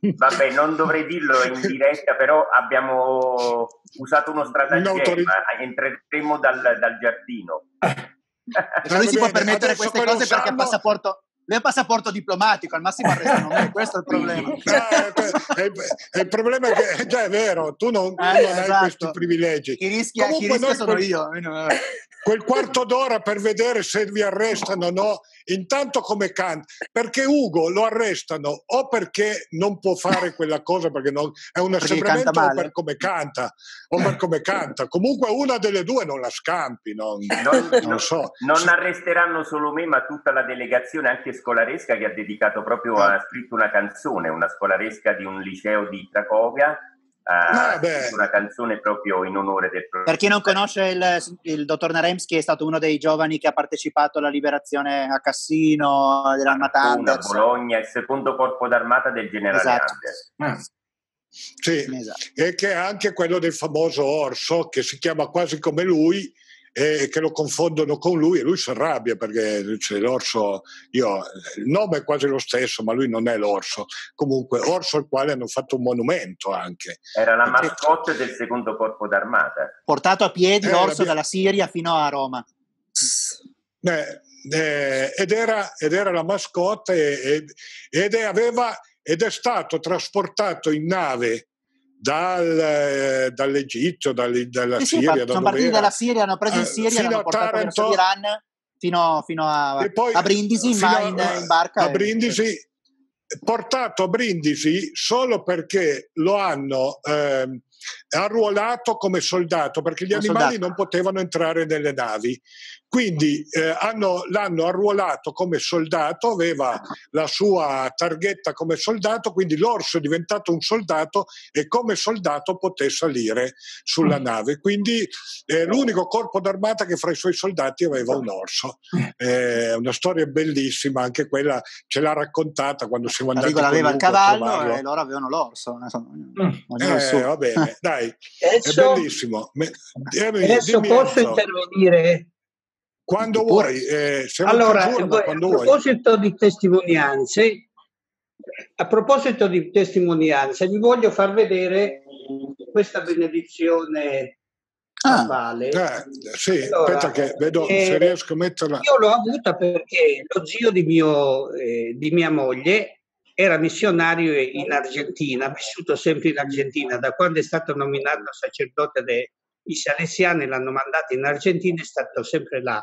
Vabbè, non dovrei dirlo in diretta, però abbiamo usato uno stratagemma, entreremo dal, dal giardino. Non lui si può permettere queste cose perché ha passaporto lui ha passaporto diplomatico, al massimo arrestano me, questo è il [laughs] problema. Eh, eh, il problema è che, già è vero, tu non, eh, non esatto. hai questi privilegi. Chi rischia, chi rischia sono quel, io. [laughs] Quel quarto d'ora per vedere se vi arrestano o no, intanto come canta, perché Ugo lo arrestano o perché non può fare quella cosa perché non, è un assembramento o per come canta, o per come canta. Comunque una delle due non la scampi, non, non, non so. Non arresteranno solo me, ma tutta la delegazione, anche scolaresca, che ha dedicato proprio, ha scritto una canzone, una scolaresca di un liceo di Cracovia uh, una canzone proprio in onore del professore. Per chi non conosce il, il dottor Naremski è stato uno dei giovani che ha partecipato alla liberazione a Cassino dell'Armata Anders. A Bologna, il secondo corpo d'armata del generale esatto. Anders. Ah. Sì, esatto. e che è anche quello del famoso Orso che si chiama quasi come lui e che lo confondono con lui e lui si arrabbia perché cioè, l'orso, io, il nome è quasi lo stesso ma lui non è l'orso, comunque orso al quale hanno fatto un monumento anche. Era la mascotte del secondo corpo d'armata. Portato a piedi eh, l'orso dalla Siria fino a Roma. Eh, eh, ed, era, ed, era, la mascotte ed, ed, aveva, ed è stato trasportato in nave dal, eh, dall'Egitto, dal, dalla sì, Siria. Sì, da sono partiti dalla Siria, hanno preso in eh, Siria, hanno portato verso l'Iran fino, fino a, poi, a, Brindisi, ma in, in, barca. A Brindisi, portato a Brindisi solo perché lo hanno eh, arruolato come soldato, perché gli animali soldato. non potevano entrare nelle navi. Quindi eh, hanno, l'hanno arruolato come soldato, aveva la sua targhetta come soldato, quindi l'orso è diventato un soldato e come soldato poté salire sulla nave. Quindi è l'unico corpo d'armata che fra i suoi soldati aveva un orso. È una storia bellissima, anche quella ce l'ha raccontata quando siamo andati Rigola aveva il cavallo e loro avevano l'orso. Mm. Eh, va bene, dai, adesso, è bellissimo. Adesso dimmi posso Enzo. intervenire? Quando vuoi. Eh, allora, giorno, quando a proposito vuoi. di testimonianze, a proposito di testimonianze, vi voglio far vedere questa benedizione ah, eh, sì, allora, aspetta che vedo eh, se riesco a metterla. Io l'ho avuta perché lo zio di, mio, eh, di mia moglie era missionario in Argentina, vissuto sempre in Argentina, da quando è stato nominato sacerdote dei salesiani, l'hanno mandato in Argentina, è stato sempre là.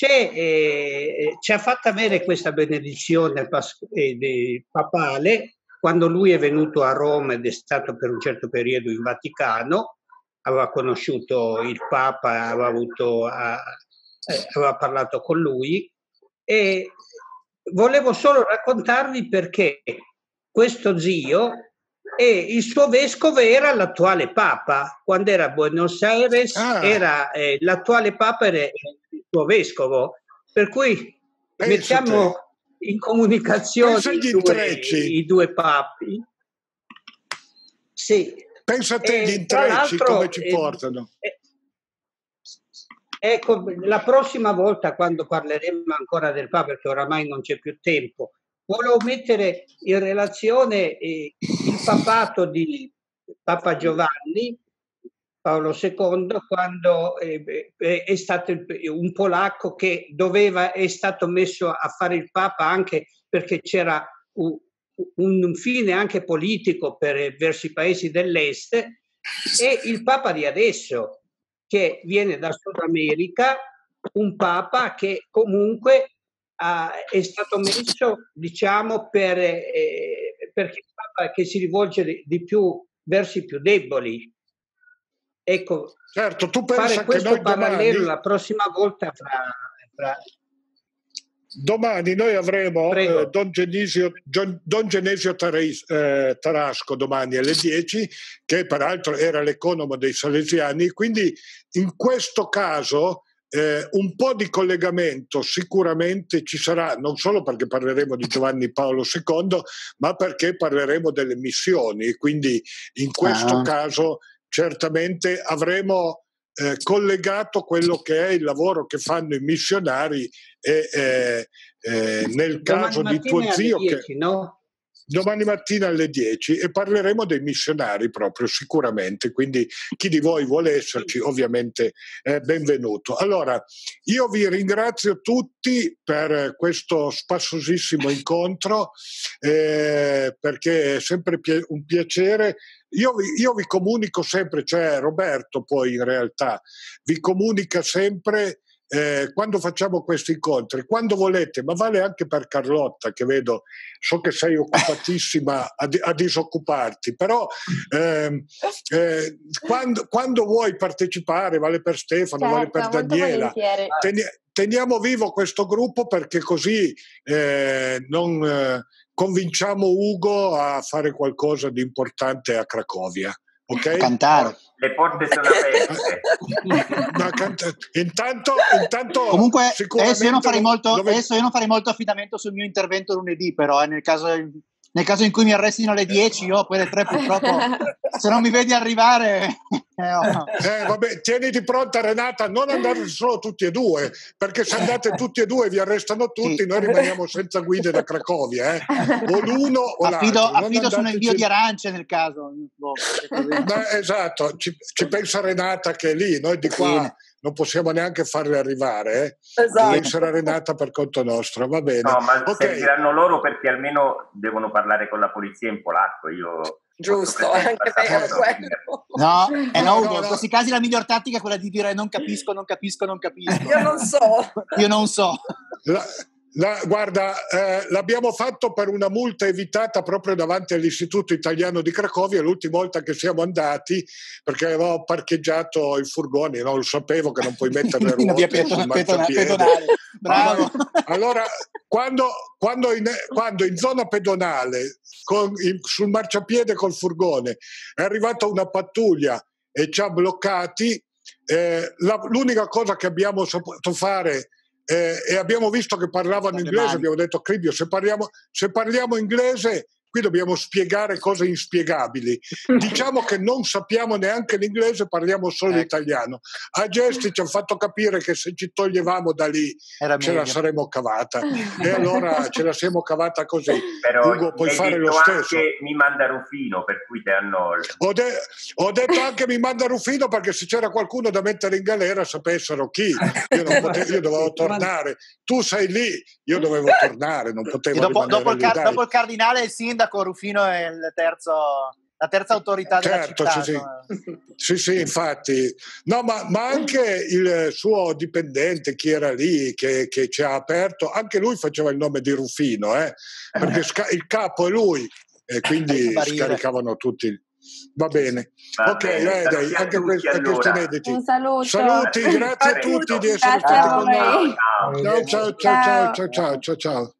Eh, ci ha fatto avere questa benedizione pas- eh, papale quando lui è venuto a Roma ed è stato per un certo periodo in Vaticano, aveva conosciuto il Papa, aveva, avuto, eh, aveva parlato con lui e volevo solo raccontarvi perché questo zio e il suo vescovo era l'attuale Papa. Quando era a Buenos Aires, ah. era, eh, l'attuale Papa era il suo vescovo. Per cui Penso mettiamo te. in comunicazione i due, i due, papi. Sì. Pensa a te gli intrecci come ci portano. Eh, Ecco, la prossima volta quando parleremo ancora del Papa, perché oramai non c'è più tempo, volevo mettere in relazione eh, il papato di Papa Giovanni Paolo II quando eh, è stato un polacco che doveva, è stato messo a fare il Papa anche perché c'era un, un fine anche politico per, verso i paesi dell'est, e il Papa di adesso, che viene da Sud America, un Papa che comunque ha, è stato messo, diciamo, per, eh, perché il Papa che si rivolge di, più verso i più deboli. Ecco, certo, tu fare questo parallelo domani... la prossima volta fra, fra Domani noi avremo eh, Don, Genesio, Don Genesio Taris, eh, Tarasco domani alle 10, che peraltro era l'economo dei Salesiani, quindi in questo caso eh, un po' di collegamento sicuramente ci sarà, non solo perché parleremo di Giovanni Paolo II, ma perché parleremo delle missioni, quindi in questo ah. caso certamente avremo eh, collegato quello che è il lavoro che fanno i missionari e eh, eh, nel caso di tuo zio 10, che no? domani mattina alle 10 e parleremo dei missionari proprio sicuramente. Quindi chi di voi vuole esserci ovviamente è benvenuto. Allora io vi ringrazio tutti per questo spassosissimo incontro eh, perché è sempre un piacere io vi, io vi comunico sempre, cioè Roberto poi in realtà vi comunica sempre eh, quando facciamo questi incontri, quando volete, ma vale anche per Carlotta che vedo, so che sei occupatissima a, a disoccuparti, però eh, eh, quando, quando, vuoi partecipare, vale per Stefano, certo, vale per certo, Daniela, teni, teniamo vivo questo gruppo perché così eh, non eh, convinciamo Ugo a fare qualcosa di importante a Cracovia. Okay? Cantare. Le porte sono aperte. [laughs] canta- intanto, intanto, comunque adesso io, non farei molto, dove... adesso io non farei molto affidamento sul mio intervento lunedì, però eh, nel caso nel caso in cui mi arrestino alle 10, io poi alle 3 purtroppo, [laughs] se non mi vedi arrivare... [laughs] Eh, oh. eh, vabbè, tieniti pronta Renata, non andate solo tutti e due, perché se andate tutti e due vi arrestano tutti, sì. noi rimaniamo senza guide da Cracovia, eh. o l'uno o affido, l'altro. Affido su un invio di arance nel caso. Boh, Beh, esatto, ci, ci, pensa Renata che è lì, noi di qua... Sì non possiamo neanche farle arrivare, eh? esatto. essere arenata per conto nostro, va bene. No, ma okay. serviranno loro perché almeno devono parlare con la polizia in polacco. Io Giusto, anche per quello. No, eh, no, no, no, in questi casi la miglior tattica è quella di dire non capisco, non capisco, non capisco. Io non so. Io non so. La, la, guarda, eh, l'abbiamo fatto per una multa evitata proprio davanti all'Istituto Italiano di Cracovia l'ultima volta che siamo andati perché avevamo parcheggiato i furgoni, no? lo sapevo che non puoi [laughs] mettere le ruote pedona, pedona, pedonale. Bravo. Allora, quando, quando, in, quando, in, zona pedonale con, in, sul marciapiede col furgone è arrivata una pattuglia e ci ha bloccati, eh, la, l'unica cosa che abbiamo saputo fare eh, e abbiamo visto che parlavano inglese, abbiamo detto Cribio, se parliamo, se parliamo inglese qui dobbiamo spiegare cose inspiegabili. [laughs] Diciamo che non sappiamo neanche l'inglese, parliamo solo ecco. italiano. A gesti ci hanno fatto capire che se ci toglievamo da lì Era ce meglio. la saremmo cavata. [laughs] E allora ce la siamo cavata così. Però Ugo, puoi fare lo stesso. mi manda Rufino, per cui ti hanno... Ho, de- ho, detto anche mi manda Rufino perché se c'era qualcuno da mettere in galera sapessero chi. Io, potevo, io dovevo [laughs] tornare. Tu sei lì, io dovevo tornare, non potevo dopo, dopo, il, car- dopo il cardinale e il sindaco sindaco Rufino è il terzo, la terza autorità certo, della città. Sì, sì. sì, sì infatti. No, ma, ma, anche il suo dipendente, chi era lì, che, che, ci ha aperto, anche lui faceva il nome di Rufino, eh? perché sca- il capo è lui, e quindi scaricavano tutti. Va bene. Va ok, bene. dai, anche, questi, allora. inediti. Un saluto. Saluti, grazie a tutti di essere stati con noi. Ciao, ciao, ciao, ciao, ciao, ciao, ciao. ciao.